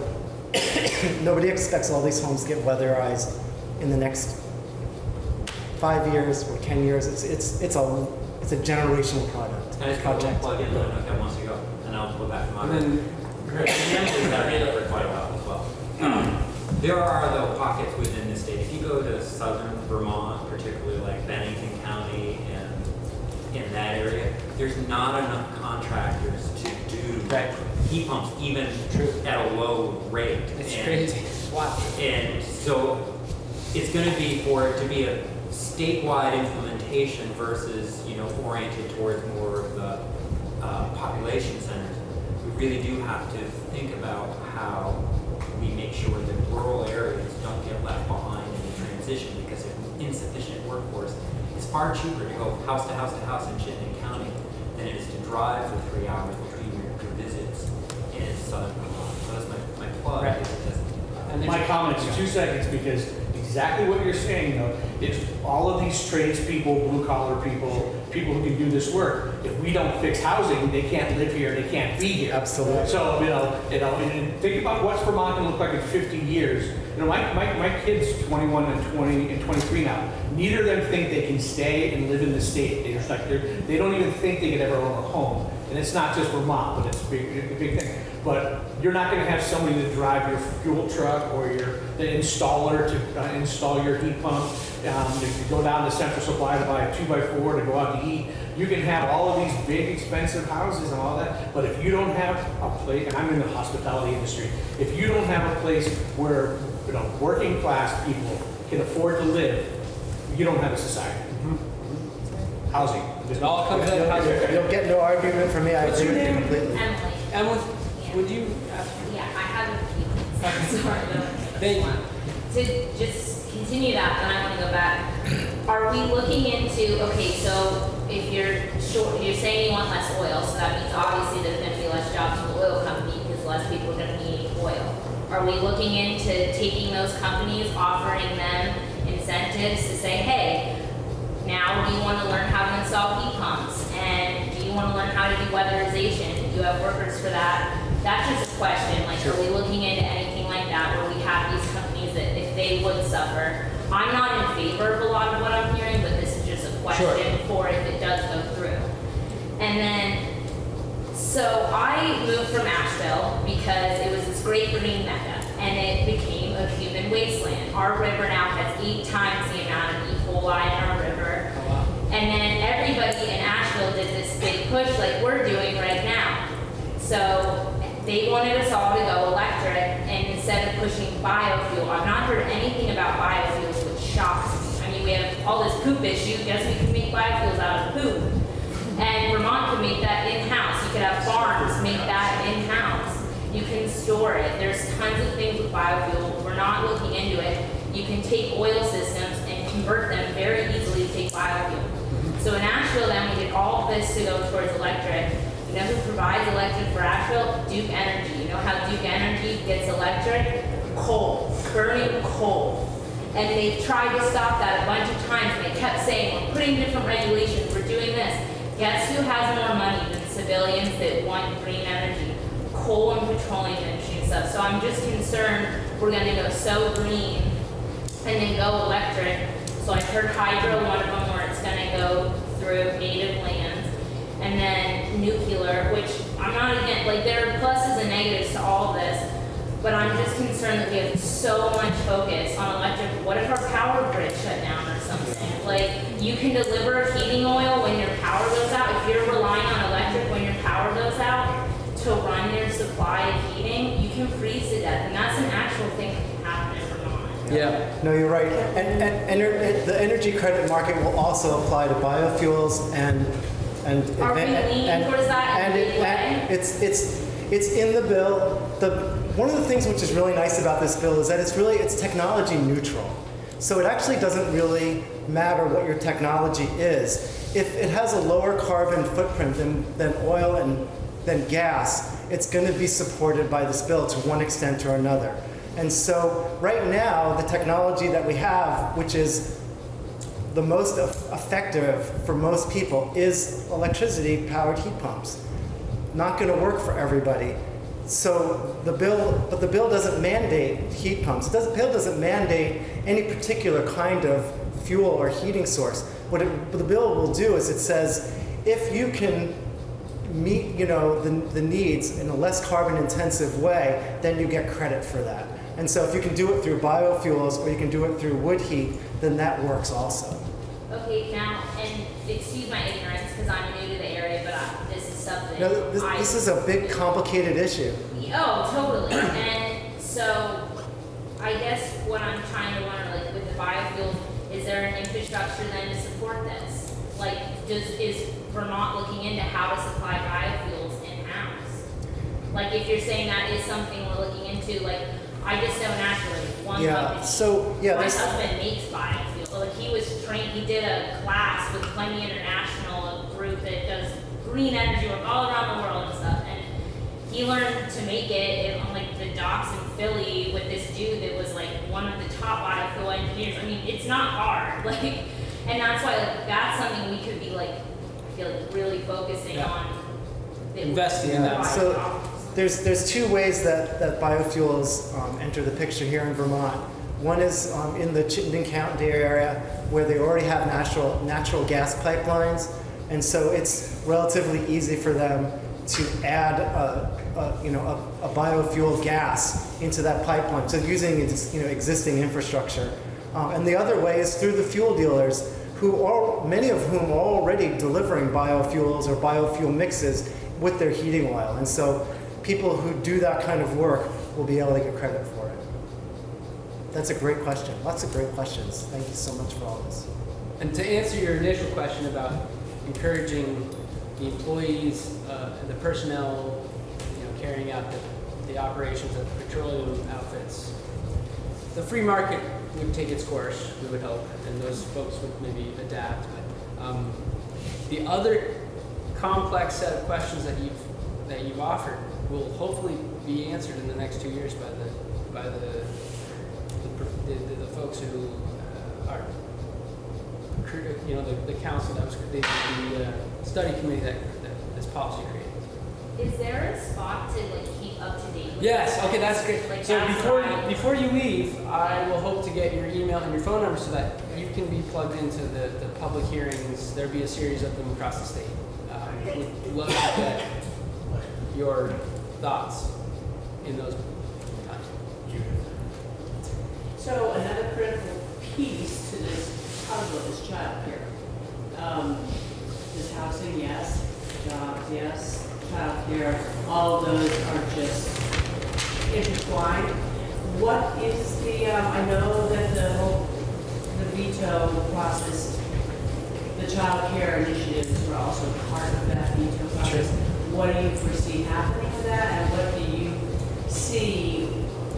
<coughs> nobody expects all these homes to get weatherized in the next five years or 10 years. It's it's it's a it's a generational product Can I just put one project. plug in, I know Kevin wants to go, and I'll go back to mine. And then, Great. Actually, that ran for quite a while as well. <clears throat> There are though pockets within the state, if you go to southern Vermont, particularly like Bennington County and in that area, there's not enough contractors to do Right. heat pumps even True. at a low rate. it's And- crazy. Wild. and so it's going to be for it to be a statewide implementation versus, you know, oriented towards more of the uh, population centers. We really do have to think about how we make sure that rural areas don't get left behind in the transition because of insufficient workforce. It's far cheaper to go house to house to house in Chittenden County than it is to drive for three hours between your, your visits in southern Vermont. So that's my, my plug. Right. is it doesn't- And there's- My comments, two seconds, because exactly what you're saying though, it's all of these tradespeople, blue collar people, people who can do this work. If we don't fix housing, they can't live here, they can't be here. Absolutely. So, you know, you know, and think about what's Vermont gonna look like in 50 years. You know, my, my, my kids, 21 and 20 and 23 now, neither of them think they can stay and live in the state. They're just like, they're, they don't even think they could ever own a home. And it's not just Vermont, but it's a big, a big thing. But you're not gonna have somebody to drive your fuel truck or your, the installer to uh, install your heat pump. Um, if you go down to Central Supply to buy a two by four to go out to eat, you can have all of these big expensive houses and all that, but if you don't have a place, and I'm in the hospitality industry, if you don't have a place where, you know, working class people can afford to live, you don't have a society. Housing. It all comes down to You'll, housing. you'll get no argument from me. I What's agree your with you name? completely. Emily. Emily, Yeah. Would you ask? Yeah, I have a few. Sorry, <laughs> Thank you. To just continue that, then I want to go back. Are we looking into, okay, so if you're short, you're saying you want less oil, so that means obviously there's going to be less jobs for the oil company because less people are going to need oil. Are we looking into taking those companies, offering them incentives to say, hey, now do you want to learn how to install heat pumps? And do you want to learn how to do weatherization? Do you have workers for that? That's just a question, like, are we looking into anything like that where we have these companies that if they would suffer? I'm not in favor of a lot of what I'm hearing, but this is just a question for if it does go through. And then, so I moved from Asheville because it was this great green mecca and it became a human wasteland. Our river now has eight times the amount of E. coli in our river. Oh, wow. And then everybody in Asheville did this big push like we're doing right now. So they wanted us all to go electric and instead of pushing biofuel, I've not heard anything about biofuels, which shocks me. I mean, we have all this poop issue, guess we can make biofuels out of poop. And Vermont can make that in-house. You could have farms make that in-house. You can store it. There's tons of things with biofuel. We're not looking into it. You can take oil systems and convert them very easily to take biofuel. So in Asheville, then we did all this to go towards electric. Know who provides electric for Asheville? Duke Energy. You know how Duke Energy gets electric? Coal, burning coal. And they tried to stop that a bunch of times, and they kept saying, we're putting different regulations, we're doing this. Guess who has more money than civilians that want green energy? Coal and petroleum industry and stuff. So I'm just concerned we're gonna go so green and then go electric. So I heard hydro, one of them where it's gonna go through native lands. And then nuclear, which I'm not against, like there are pluses and negatives to all of this. But I'm just concerned that we have so much focus on electric. What if our power grid shut down or something? Like you can deliver heating oil when your power goes out. If you're relying on electric when your power goes out to run your supply of heating, you can freeze to death. And that's an actual thing that can happen in Vermont. Yeah. No, you're right. And, and, ener- the energy credit market will also apply to biofuels and, and. Are we and- leaning towards that and it- and? It's, it's, it's in the bill. The, one of the things which is really nice about this bill is that it's really, it's technology neutral. So it actually doesn't really matter what your technology is. If it has a lower carbon footprint than, than oil and than gas, it's going to be supported by this bill to one extent or another. And so right now, the technology that we have, which is the most effective for most people, is electricity powered heat pumps. Not going to work for everybody. So the bill, but the bill doesn't mandate heat pumps. Doesn't, bill doesn't mandate any particular kind of fuel or heating source. What, it, what the bill will do is it says if you can meet you know the, the needs in a less carbon intensive way, then you get credit for that. And so if you can do it through biofuels or you can do it through wood heat, then that works also. Now, and excuse my ignorance because I'm new to the area, but I, this is know, this, I- this is a big complicated issue. Oh, totally. and so, I guess what I'm trying to wonder, like with the biofuels, is there an infrastructure then to support this? Like, does is Vermont looking into how to supply biofuels in house? Like, if you're saying that is something we're looking into, like, I just know naturally one Yeah, company. so, yeah, my husband makes biofuel. Like, he was trained. He did a class with Plenty International, a group that does green energy work all around the world and stuff. And he learned to make it on like the docks in Philly with this dude that was like one of the top biofuel engineers. I mean, it's not hard. <laughs> Like, and that's why like that's something we could be like, I feel like really focusing Yeah. on. Investing in that. So there's, there's two ways that, that biofuels um, enter the picture here in Vermont. One is um, in the Chittenden County area where they already have natural, natural gas pipelines. And so it's relatively easy for them to add a, a, you know, a, a biofuel gas into that pipeline. So using you know, existing infrastructure. Um, and the other way is through the fuel dealers who are, many of whom are already delivering biofuels or biofuel mixes with their heating oil. And so people who do that kind of work will be able to get credit. That's a great question. Lots of great questions. Thank you so much for all this. And to answer your initial question about encouraging the employees uh, and the personnel, you know, carrying out the, the operations of the petroleum outfits, the free market would take its course, we would hope, and those folks would maybe adapt. But um, the other complex set of questions that you've that you've offered will hopefully be answered in the next two years by the by the folks who uh, are you know, the, the council that was, the, the uh, study committee that, that this policy created. Is there a spot to like keep up to date? with Yes, okay, that's great. Like, So before, why- before you leave, I will hope to get your email and your phone number so that you can be plugged into the, the public hearings. There'll be a series of them across the state. Um, We'd love to get your thoughts in those. So another critical piece to this puzzle is childcare. Um, Is housing, yes, jobs, yes, childcare, all those are just intertwined. What is the, um, I know that the whole, the veto process, the childcare initiatives were also part of that veto process. What do you foresee happening with that, and what do you see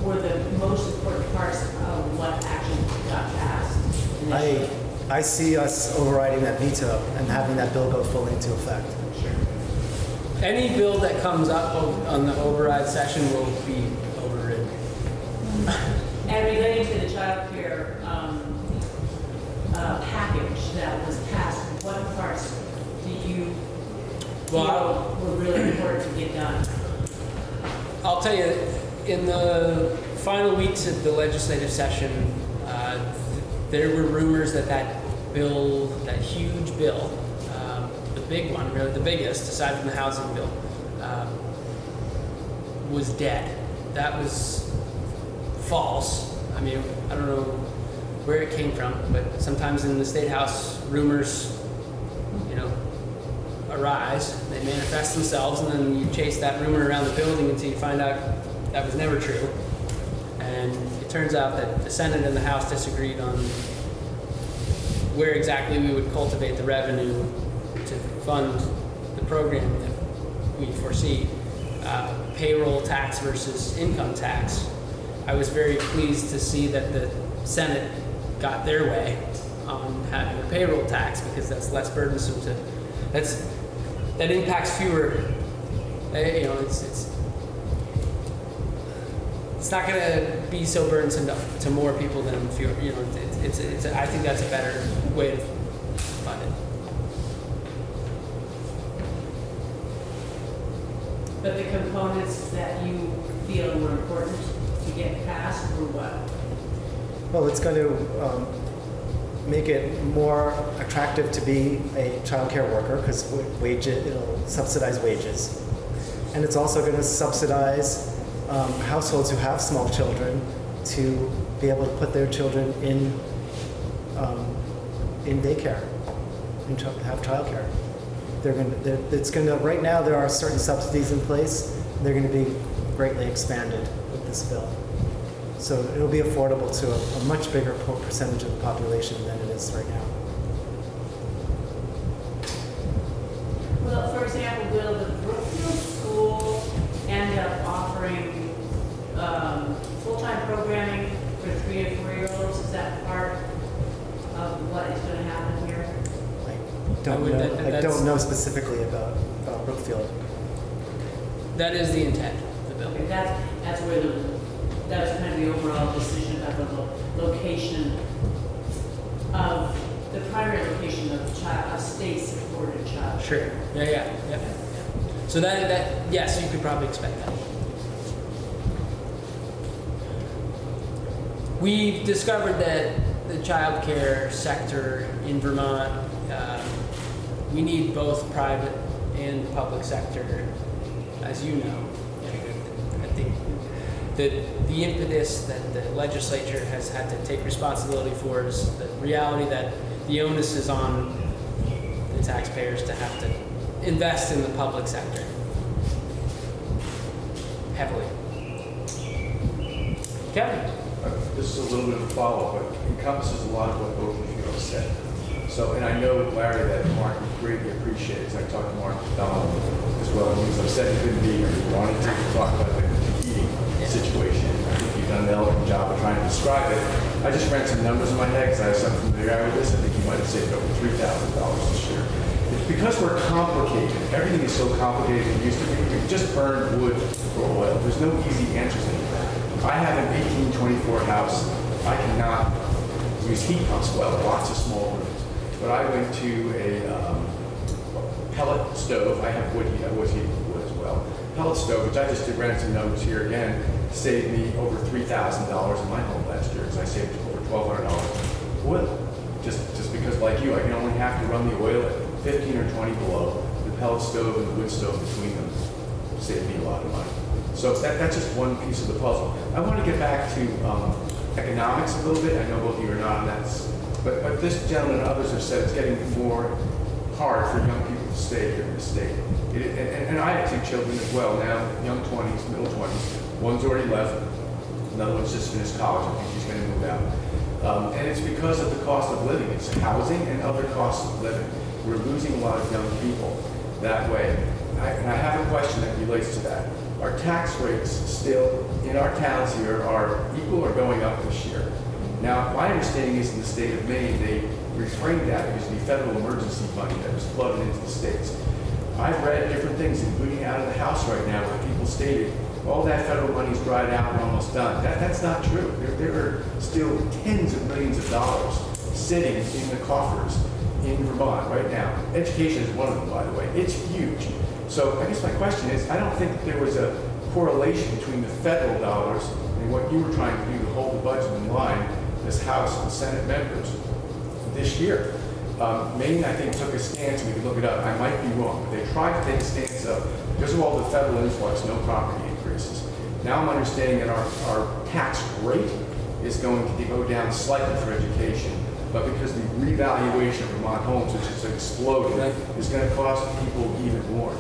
were the most important parts of what actually got passed? I, I see us overriding that veto and having that bill go fully into effect. Sure. Any bill that comes up on the override session will be overridden. <laughs> And relating to the childcare um, uh, package that was passed, what parts do you Well, feel were really important to get done? I'll tell you, in the final weeks of the legislative session, th- there were rumors that that bill, that huge bill, um, the big one, really the biggest, aside from the housing bill, um, was dead. That was false. I mean, I don't know where it came from, but sometimes in the state house, rumors, you know, arise, they manifest themselves, and then you chase that rumor around the building until you find out that was never true. It turns out that the Senate and the House disagreed on where exactly we would cultivate the revenue to fund the program that we foresee. Uh, payroll tax versus income tax. I was very pleased to see that the Senate got their way on having a payroll tax because that's less burdensome to, that's, that impacts fewer, eh, you know, it's, it's, it's not gonna be so burdensome to, to more people than fewer, you know, it's, it's, it's, I think that's a better way to fund it. But the components that you feel were important to get passed were what? Well, it's going to um, make it more attractive to be a childcare worker because wage it'll subsidize wages, and it's also going to subsidize um, households who have small children to be able to put their children in um, in daycare and have childcare. They're going to. It's going to. Right now, there are certain subsidies in place. They're going to be greatly expanded with this bill. So it'll be affordable to a, a much bigger percentage of the population than it is right now. I that's- don't know specifically about, about Brookfield. That is the intent of the bill. Okay, that's, that's where the, that's kind of the overall decision about the location of, the primary location of child, of state-supported child. Sure. Yeah, yeah, yeah. So that, that, yes, you could probably expect that. We've discovered that the childcare sector in Vermont, um, we need both private and public sector, as you know. I think that the impetus that the legislature has had to take responsibility for is the reality that the onus is on the taxpayers to have to invest in the public sector heavily. Kevin? Uh, This is a little bit of a follow-up, but encompasses a lot of what both of you have said. So, and I know, Larry, that Mark greatly appreciates, I talked to Mark MacDonald as well, he was upset he couldn't be here, he wanted to talk about the heating situation. I think you've done an elegant job of trying to describe it. I just ran some numbers in my head, because I have some familiarity with this, I think you might have saved over three thousand dollars this year. It's because we're complicated, everything is so complicated, it used to be, we just burned wood for oil, there's no easy answers anymore. I have an 1824 house. I cannot use heat pumps well, lots of small. But I went to a um, pellet stove. I have wood heat. I was heating wood as well. Pellet stove, which I just did ran some numbers here again, saved me over $3,000 in my home last year because I saved over $1,200 oil. Just, just because, like you, I can only have to run the oil at 15 or 20 below. The pellet stove and the wood stove between them saved me a lot of money. So that, that's just one piece of the puzzle. I want to get back to um, economics a little bit. I know both of you are not on that. But, but this gentleman and others have said it's getting more hard for young people to stay here in the state. It, and, and- I have two children as well now, young 20s, middle 20s. One's already left. Another one's just finished college. I think she's going to move out. Um, and it's because of the cost of living. It's housing and other costs of living. We're losing a lot of young people that way. I, and I have a question that relates to that. Our tax rates still in our towns here are equal or going up this year. Now, my understanding is in the state of Maine, they refrained that because the federal emergency money that was flooded into the states. I've read different things, including out of the House right now, where people stated, all that federal money's dried out, we're almost done. That, that's not true. There, there are still tens of millions of dollars sitting in the coffers in Vermont right now. Education is one of them, by the way. It's huge. So I guess my question is, I don't think there was a correlation between the federal dollars and what you were trying to do to hold the budget in line as House and Senate members this year. Um, Maine, I think, took a stance, we could look it up, I might be wrong, but they tried to take a stance of, because of all the federal influx, no property increases. Now I'm understanding that our, our tax rate is going to go down slightly for education, but because the revaluation of Vermont homes, which has exploded, is going to cost people even more.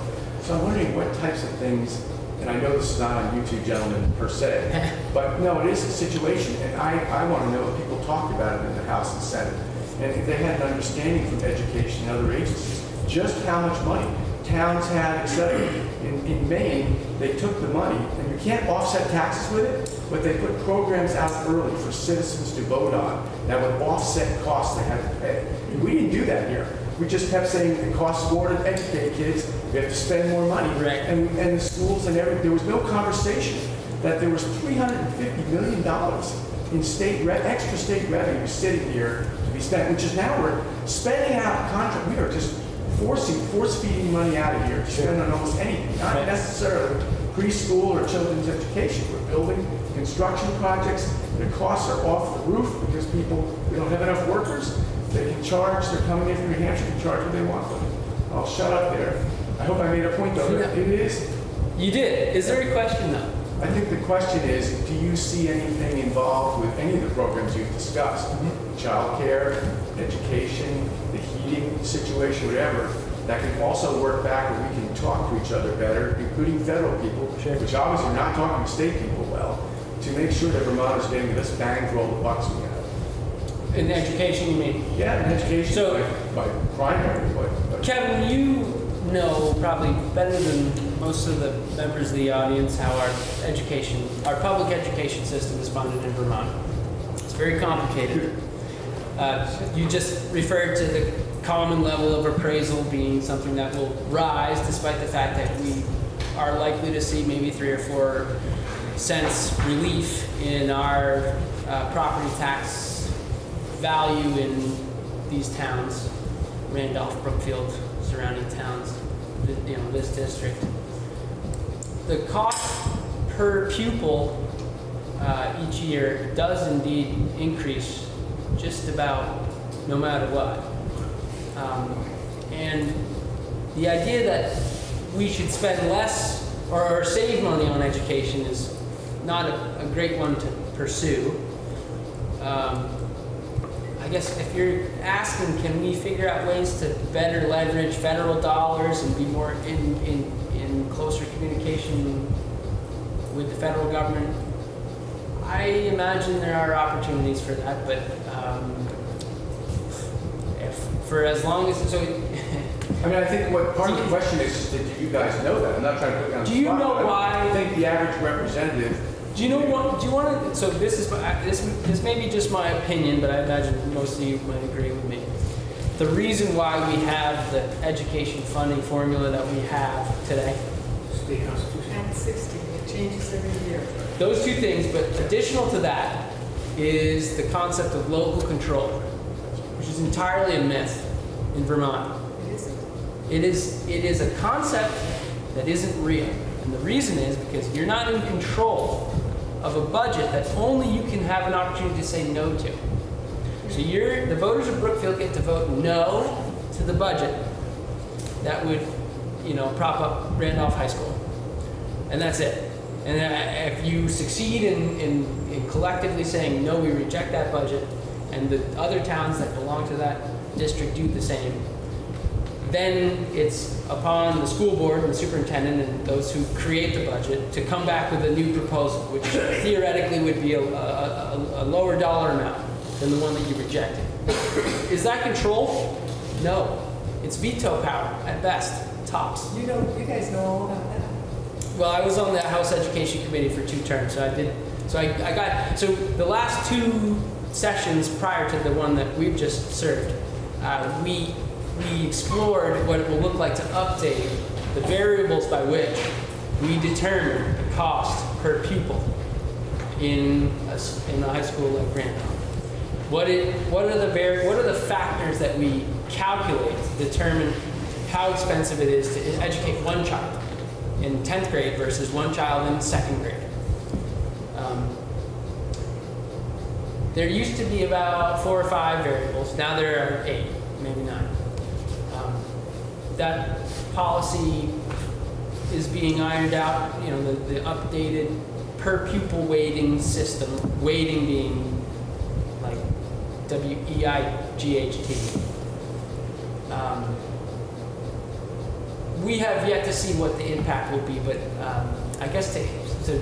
So I'm wondering what types of things, and I know this is not on YouTube, gentlemen, per se, <laughs> but no, it is a situation, and I, I want to know if people talked about it in the House and Senate, and if they had an understanding from education and other agencies, just how much money towns had, et cetera. In, in Maine, they took the money, and you can't offset taxes with it, but they put programs out early for citizens to vote on that would offset costs they had to pay. And we didn't do that here. We just kept saying it costs more to educate kids, we have to spend more money. Right. And, and the schools and everything, there was no conversation that there was $350 million in state, re- extra state revenue sitting here to be spent, which is now we're spending out contract, we are just forcing, force feeding money out of here to spend on almost anything, not necessarily preschool or children's education. We're building construction projects, the costs are off the roof because people, we don't have enough workers. They can charge, they're coming in from New Hampshire, can charge what they want them. I'll shut up there. I hope I made a point though, it is, You did. Is there a question though? I think the question is, do you see anything involved with any of the programs you've discussed? Mm-hmm. Childcare, education, the heating situation, whatever, that can also work back where we can talk to each other better, including federal people, which obviously are not talking to state people well, to make sure that Vermont is getting best bang for all the bucks we have. In education, you mean? Yeah, and education, So- by, by primary, but Kevin, you know probably better than most of the members of the audience how our education, our public education system is funded in Vermont. It's very complicated. Uh, you just referred to the common level of appraisal being something that will rise despite the fact that we are likely to see maybe three or four cents relief in our uh, property tax value in these towns, Randolph, Brookfield, surrounding towns, you know, this district. The cost per pupil uh, each year does indeed increase just about no matter what. Um, and the idea that we should spend less or, or save money on education is not a, a great one to pursue. Um, I guess if you're asking, can we figure out ways to better leverage federal dollars and be more in, in, in closer communication with the federal government? I imagine there are opportunities for that, but um, if, for as long as, so I mean, I think what part of the <laughs> question is, is that do you guys know that? I'm not trying to put you on the Do you know but I think the average representative Do you know what? Do you want to? So this is my- this. This may be just my opinion, but I imagine most of you might agree with me. The reason why we have the education funding formula that we have today, State constitution. Act 60, it changes every year. those two things, but additional to that is the concept of local control, which is entirely a myth in Vermont. It isn't. It is, it is a concept that isn't real. And the reason is because you're not in control of a budget that only you can have an opportunity to say no to. So you're, the voters of Brookfield get to vote no to the budget that would, you know, prop up Randolph High School. And that's it. And uh, if you succeed in, in, in collectively saying, no, we reject that budget, and the other towns that belong to that district do the same, then it's upon the school board and the superintendent and those who create the budget to come back with a new proposal, which <coughs> theoretically would be a, a, a, lower dollar amount than the one that you rejected. Is that control? No. It's veto power at best, tops. You know, you guys know all about that. Well, I was on the House Education Committee for two terms, so I did. So I, I got so the last two sessions prior to the one that we've just served, uh, we we explored what it will look like to update the variables by which we determine the cost per pupil in a, in a high school like Brandon. What it, what are the var, what are the factors that we calculate to determine how expensive it is to educate one child in 10th grade versus one child in second grade? Um, there used to be about four or five variables. Now there are eight, maybe nine. That policy is being ironed out. You know, the, the updated per pupil weighting system. Weighting being like W E I G H T. Um, we have yet to see what the impact will be, but um, I guess to, to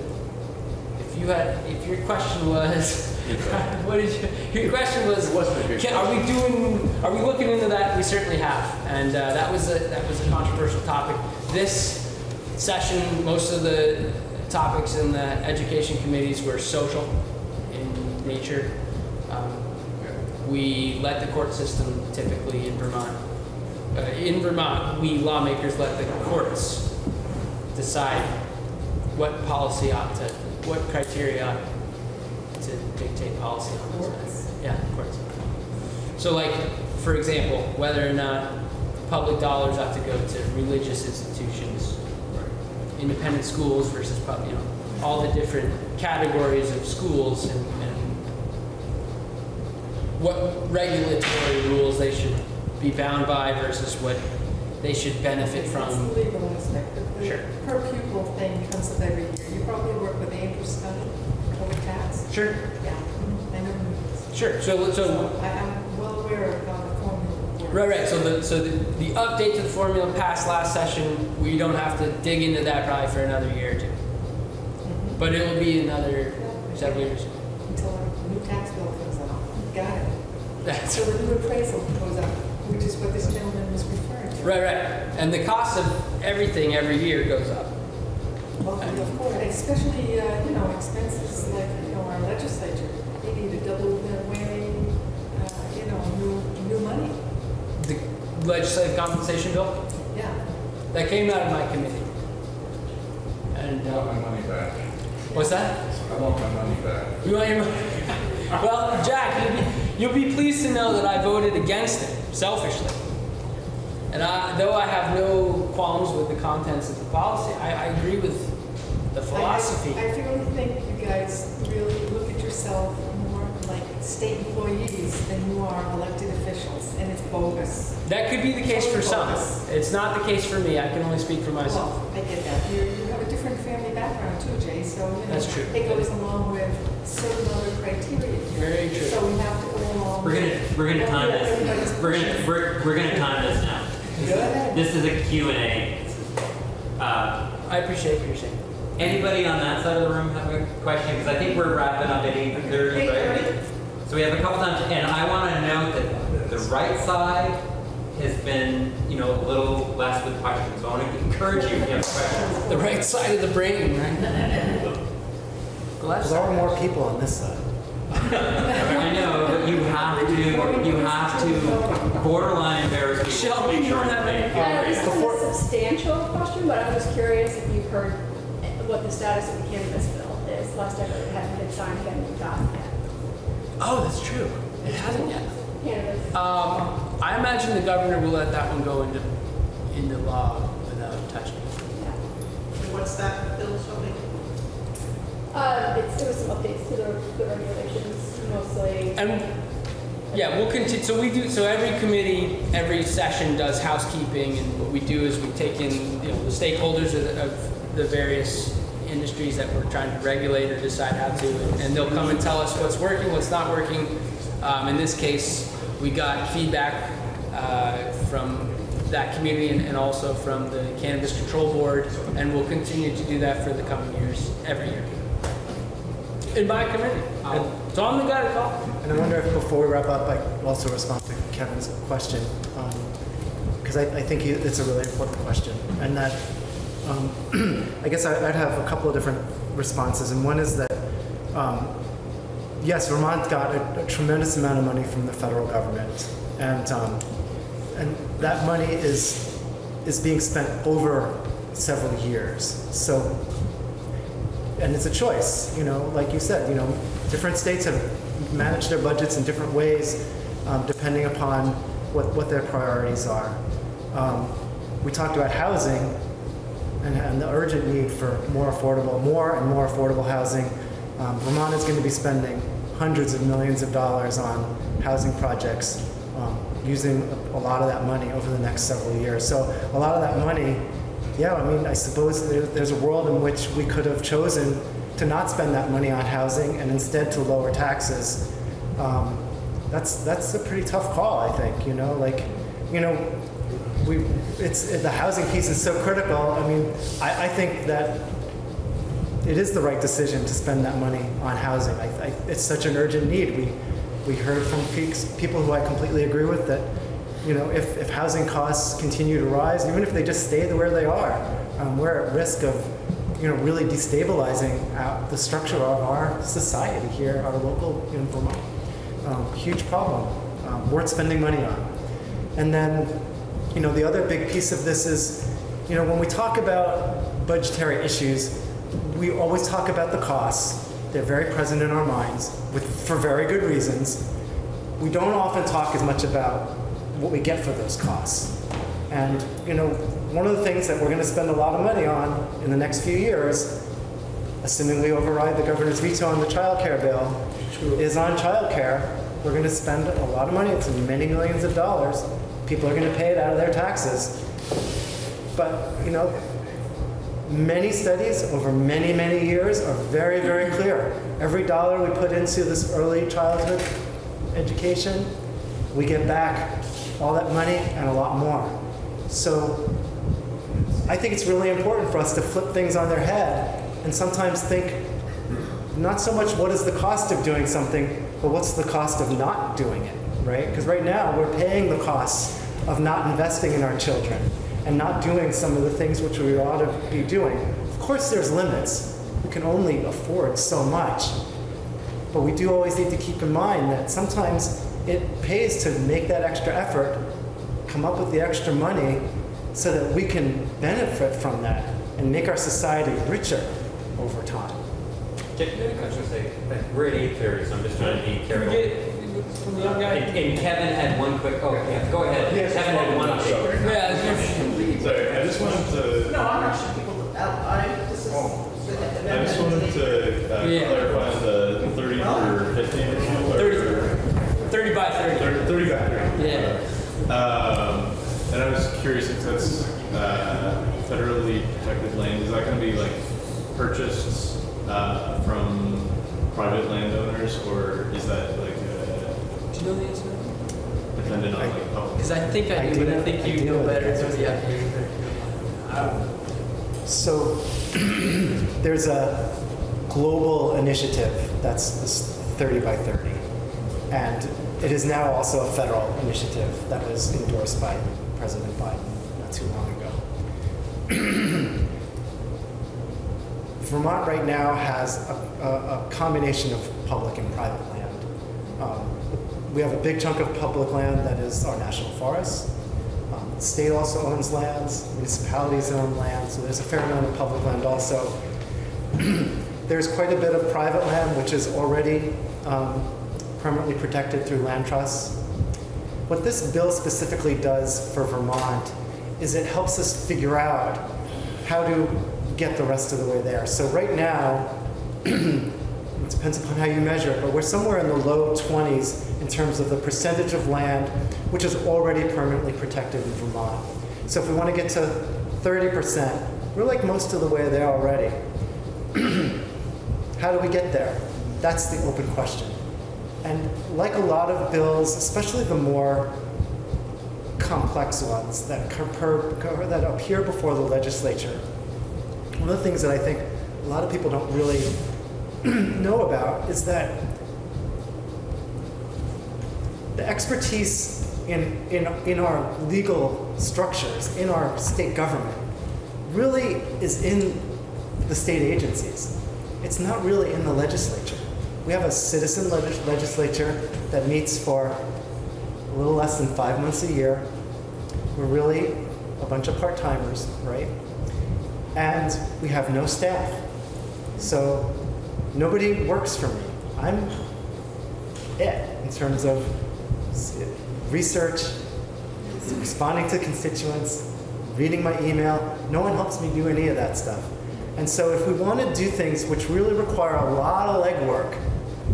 if you had, if your question was, <laughs> <laughs> what is your, your question was, wasn't a big can, are we doing, are we looking into that? We certainly have, and uh, that was a that was a controversial topic. This session, most of the topics in the education committees were social in nature. Um, we let the court system typically in Vermont. Uh, in Vermont, we lawmakers let the courts decide what policy ought to, what criteria to dictate policy on this. Yeah, courts. So like, for example, whether or not public dollars ought to go to religious institutions, or independent schools versus pub, you know, all the different categories of schools and, and what regulatory rules they should be bound by versus what they should benefit It's from. the legal aspect of the Sure. per pupil thing comes up every year. You probably work with Andrew Scott. Sure, Yeah, I know. who he is. sure. So, so I, I'm well aware of how the formula works. Right, right. So the so the, the update to the formula passed last session. We don't have to dig into that probably for another year or two. Mhm. But it will be another several years. Until a new tax bill comes out. Got it. That's So the new appraisal goes up, which is what this gentleman was referring to. right, right. And the cost of everything every year goes up. Well, of course, especially, uh, you know, expenses like, our legislature, they need to double their way, uh, you know, new, new money. The legislative compensation bill Yeah. that came out of my committee. And I want uh, my money back. what's that? I want my money back. You want your money? well, Jack, you'll be, you'll be pleased to know that I voted against it selfishly. And I, though I have no qualms with the contents of the policy, I, I agree with the philosophy. I, I really think you guys really look at yourself more like state employees than you are elected officials, and it's bogus. that could be the case for some. It's not the case for me. I can only speak for myself. Well, I get that. You, you have a different family background too, Jay, so, you know. That's true. It goes along with certain other criteria. Very true. So we have to go along. We're gonna, we're gonna time this, we're gonna, we're, we're gonna time this now. Go ahead. This is a Q and A. Uh, I appreciate what you're saying. Anybody on that side of the room have a question? Because I think we're wrapping up at eight thirty, right? So we have a couple times, and I want to note that the right side has been, you know, a little less with questions. So I want to encourage you if you have questions. The right side of the brain, right? The left there are more people on this side. <laughs> I know, but you have to, you have to borderline embarrass people. Shelby, you don't have any. Uh, This isn't a substantial question, but I was curious if you've heard what the status of the cannabis bill is. Last I heard, it hadn't been signed, hadn't been gotten yet. Oh, that's true. It hasn't yet. Cannabis. Um, I imagine the governor will let that one go into into law without touching it. And what's that bill, Shelby? Uh, it's, there was some updates to the, the regulations, mostly. And yeah, we'll continue. So we do. So every committee, every session does housekeeping, and what we do is we take in you know the stakeholders of the, of the various industries that we're trying to regulate or decide how to, and, they'll come and tell us what's working, what's not working. Um, in this case, we got feedback uh, from that community and, and also from the Cannabis Control Board, and we'll continue to do that for the coming years, every year. In my committee. So I'm the guy to call. And I wonder if before we wrap up, I could also respond to Kevin's question, because I, I think it- it's a really important question, and that um, <clears throat> I guess I- I'd have a couple of different responses, and one is that um, yes, Vermont got a, a tremendous amount of money from the federal government, and um, and that money is is being spent over several years. So, and it's a choice, you know, like you said, you know, different states have managed their budgets in different ways um, depending upon what, what their priorities are. Um, we talked about housing and, and the urgent need for more affordable, more and more affordable housing. Um, Vermont is going to be spending hundreds of millions of dollars on housing projects, um, using a, a lot of that money over the next several years. So a lot of that money, yeah, I mean, I suppose there, there's a world in which we could have chosen to not spend that money on housing and instead to lower taxes. Um, that's that's a pretty tough call, I think. You know, like, you know, we it's the housing piece is so critical. I mean, I, I think that it is the right decision to spend that money on housing. I, I, it's such an urgent need. We we heard from peaks- people who I completely agree with that, you know, if, if housing costs continue to rise, even if they just stay where they are, um, we're at risk of, you know, really destabilizing uh, the structure of our society here, our local in Vermont. Um, huge problem, um, worth spending money on. And then, you know, the other big piece of this is, you know, when we talk about budgetary issues, we always talk about the costs. They're very present in our minds with, for very good reasons. We don't often talk as much about what we get for those costs. And, you know, one of the things that we're going to spend a lot of money on in the next few years, assuming we override the governor's veto on the child care bill, is on child care. We're going to spend a lot of money. It's many millions of dollars. People are going to pay it out of their taxes. But, you know, many studies over many, many years are very, very clear. Every dollar we put into this early childhood education, we get back all that money and a lot more. So I think it's really important for us to flip things on their head and sometimes think not so much what is the cost of doing something, but what's the cost of not doing it, right? Because right now we're paying the costs of not investing in our children and not doing some of the things which we ought to be doing. Of course, there's limits. We can only afford so much. But we do always need to keep in mind that sometimes it pays to make that extra effort, come up with the extra money, so that we can benefit from that and make our society richer over time. I was gonna say, we're at eight thirty, so I'm just trying to be careful. And and Kevin had one quick, oh, yeah, go ahead. Kevin had one update. Sorry, I just wanted to. No, I'm not sure people I, this is. I just wanted to uh, Yeah. clarify the 30 for 15 issue. or- 30 30 by 30. 30 30 by 30. Yeah. Um, and I was curious if that's uh, federally protected land, is that going to be like purchased uh, from private landowners or is that like uh, Do you know the answer? dependent on like public? Because I think I do, but I think you know better. So yeah. <clears throat> So there's a global initiative that's this 30 by 30. And it is now also a federal initiative that was endorsed by President Biden not too long ago. <clears throat> Vermont right now has a, a, a combination of public and private land. Um, we have a big chunk of public land that is our national forests. Um, the state also owns lands, municipalities own land, so there's a fair amount of public land also. <clears throat> there's quite a bit of private land which is already um, permanently protected through land trusts. What this bill specifically does for Vermont is it helps us figure out how to get the rest of the way there. So right now, <clears throat> it depends upon how you measure it, but we're somewhere in the low 20s in terms of the percentage of land which is already permanently protected in Vermont. So if we want to get to 30%, we're like most of the way there already. <clears throat> how do we get there? That's the open question. And like a lot of bills, especially the more complex ones that, that appear before the legislature, one of the things that I think a lot of people don't really <clears throat> know about is that the expertise in, in, in our legal structures, in our state government, really is in the state agencies. It's not really in the legislature. We have a citizen legis- legislature that meets for a little less than five months a year. We're really a bunch of part-timers, right? And we have no staff. So nobody works for me. I'm it in terms of research, responding to constituents, reading my email. No one helps me do any of that stuff. And so if we want to do things which really require a lot of legwork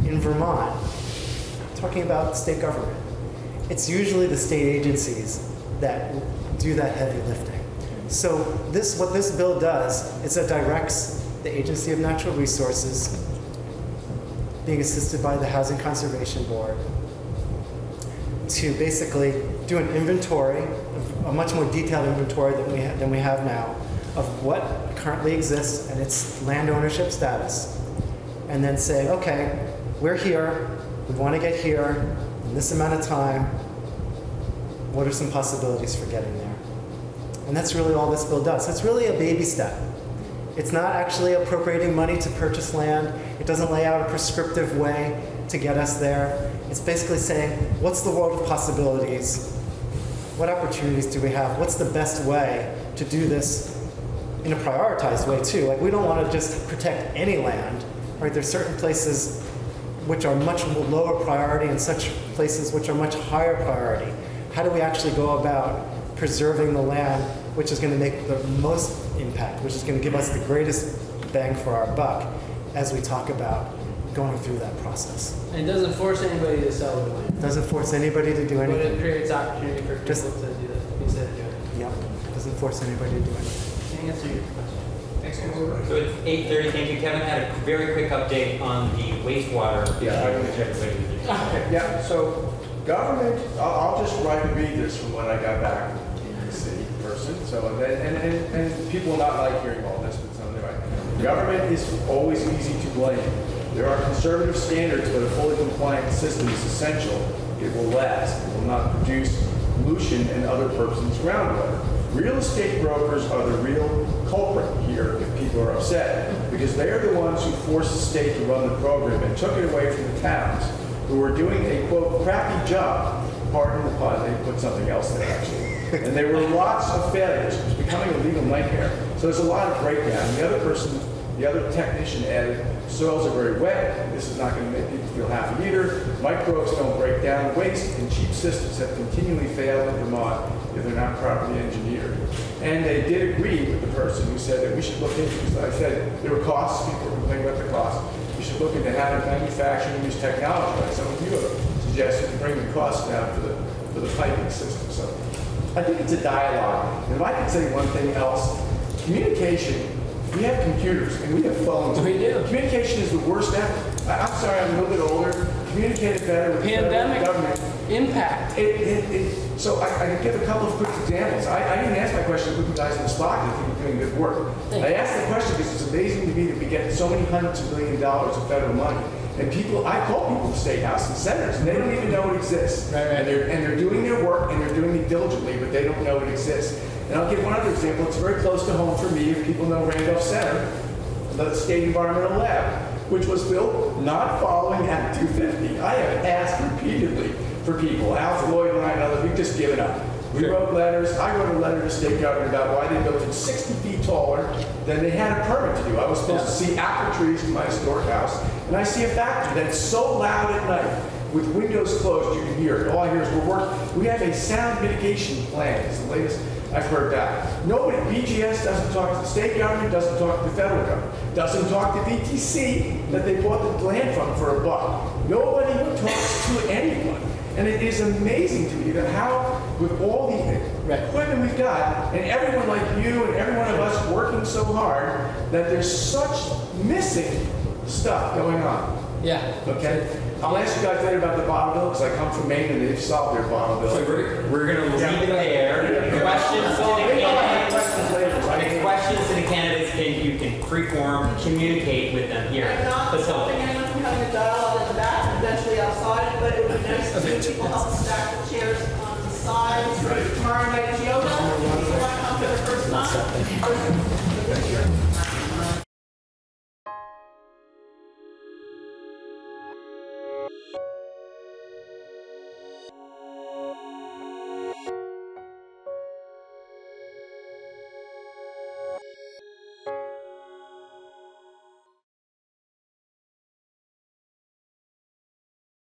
in Vermont, talking about state government, it's usually the state agencies that do that heavy lifting. So this, what this bill does is it directs the Agency of Natural Resources, being assisted by the Housing Conservation Board, to basically do an inventory, a much more detailed inventory than we, ha- than we have now, of what currently exists and its land ownership status. And then say, okay, we're here, we want to get here in this amount of time. What are some possibilities for getting there? And that's really all this bill does. It's really a baby step. It's not actually appropriating money to purchase land. It doesn't lay out a prescriptive way to get us there. It's basically saying, what's the world of possibilities? What opportunities do we have? What's the best way to do this in a prioritized way too? Like we don't want to just protect any land, right? There's certain places which are much lower priority and such places which are much higher priority. How do we actually go about preserving the land which is going to make the most impact, which is going to give us the greatest bang for our buck as we talk about going through that process? And it doesn't force anybody to sell their land. Doesn't force anybody to do anything. But it creates opportunity for people Just- to do that, instead of doing it. Yep, doesn't force anybody to do anything. Can you answer your question? Thanks, So it's eight thirty, thank you. Kevin had a very quick update on the wastewater. Yeah, I- which everybody was Yeah, so government, I'll, I'll just write and read this from when I got back in the city person. So, and, and, and, and people will not like hearing all this, but some do. Government is always easy to blame. There are conservative standards, but a fully compliant system is essential. It will last. It will not produce pollution and other persons' groundwater. Real estate brokers are the real culprit here if people are upset, because they are the ones who forced the state to run the program and took it away from the towns who were doing a quote crappy job. Pardon the pun, they put something else there actually. And there were lots of failures. It was becoming a legal nightmare. So there's a lot of breakdown. The other person, the other technician added, soils are very wet. This is not going to make people feel happy either. Microbes don't break down. Waste and cheap systems have continually failed in Vermont if they're not properly engineered. And they did agree with the person who said that we should look into, because I said there were costs, people were complaining about the cost. We should look into how to manufacture and use technology, like some of you have suggested, to bring the costs down for the, for the piping system. So I think it's a dialogue. And if I could say one thing else, communication, we have computers and we have phones. We do. Communication is the worst ever. I- I'm sorry, I'm a little bit older. Communicated better with the Pandemic. government. Impact. It, it, it, so I, I can give a couple of quick examples. I, I didn't ask my question to put you guys in the spot because I think you're doing good work. Thank I asked the question because it's amazing to me that we get so many hundreds of million dollars of federal money. And people, I call people the state house and senators, and they don't even know it exists. Right, right. And they're, and they're doing their work and they're doing it diligently, but they don't know it exists. And I'll give one other example. It's very close to home for me. If people know Randolph Center, the State Environmental Lab, which was built not following Act 250. I have asked repeatedly for people, Al Floyd and I and others, we've just given up. We wrote letters, I wrote a letter to state government about why they built it 60 feet taller than they had a permit to do. I was supposed to see apple trees in my historic house, and I see a factory that's so loud at night, with windows closed, you can hear it. All I hear is we're working, we have a sound mitigation plan, it's the latest I've heard that. Nobody, BGS doesn't talk to the state government, doesn't talk to the federal government, doesn't talk to VTC that they bought the land from for a buck. Nobody talks to anyone. And it is amazing to me that how, with all the equipment we've got, and everyone like you and every one of us working so hard, that there's such missing stuff going on. Yeah. Okay? I'll ask you guys later about the bottle bill, because I come from Maine and they've solved their bottle bill. So we're, we're gonna leave Yeah. it there. Questions to the Maybe I'll have candidates? questions right? Questions to the candidates, can, you can free-form, communicate with them here. I'm people help stack the chairs on the sides. Tomorrow night is yoga, people want to come for the first time.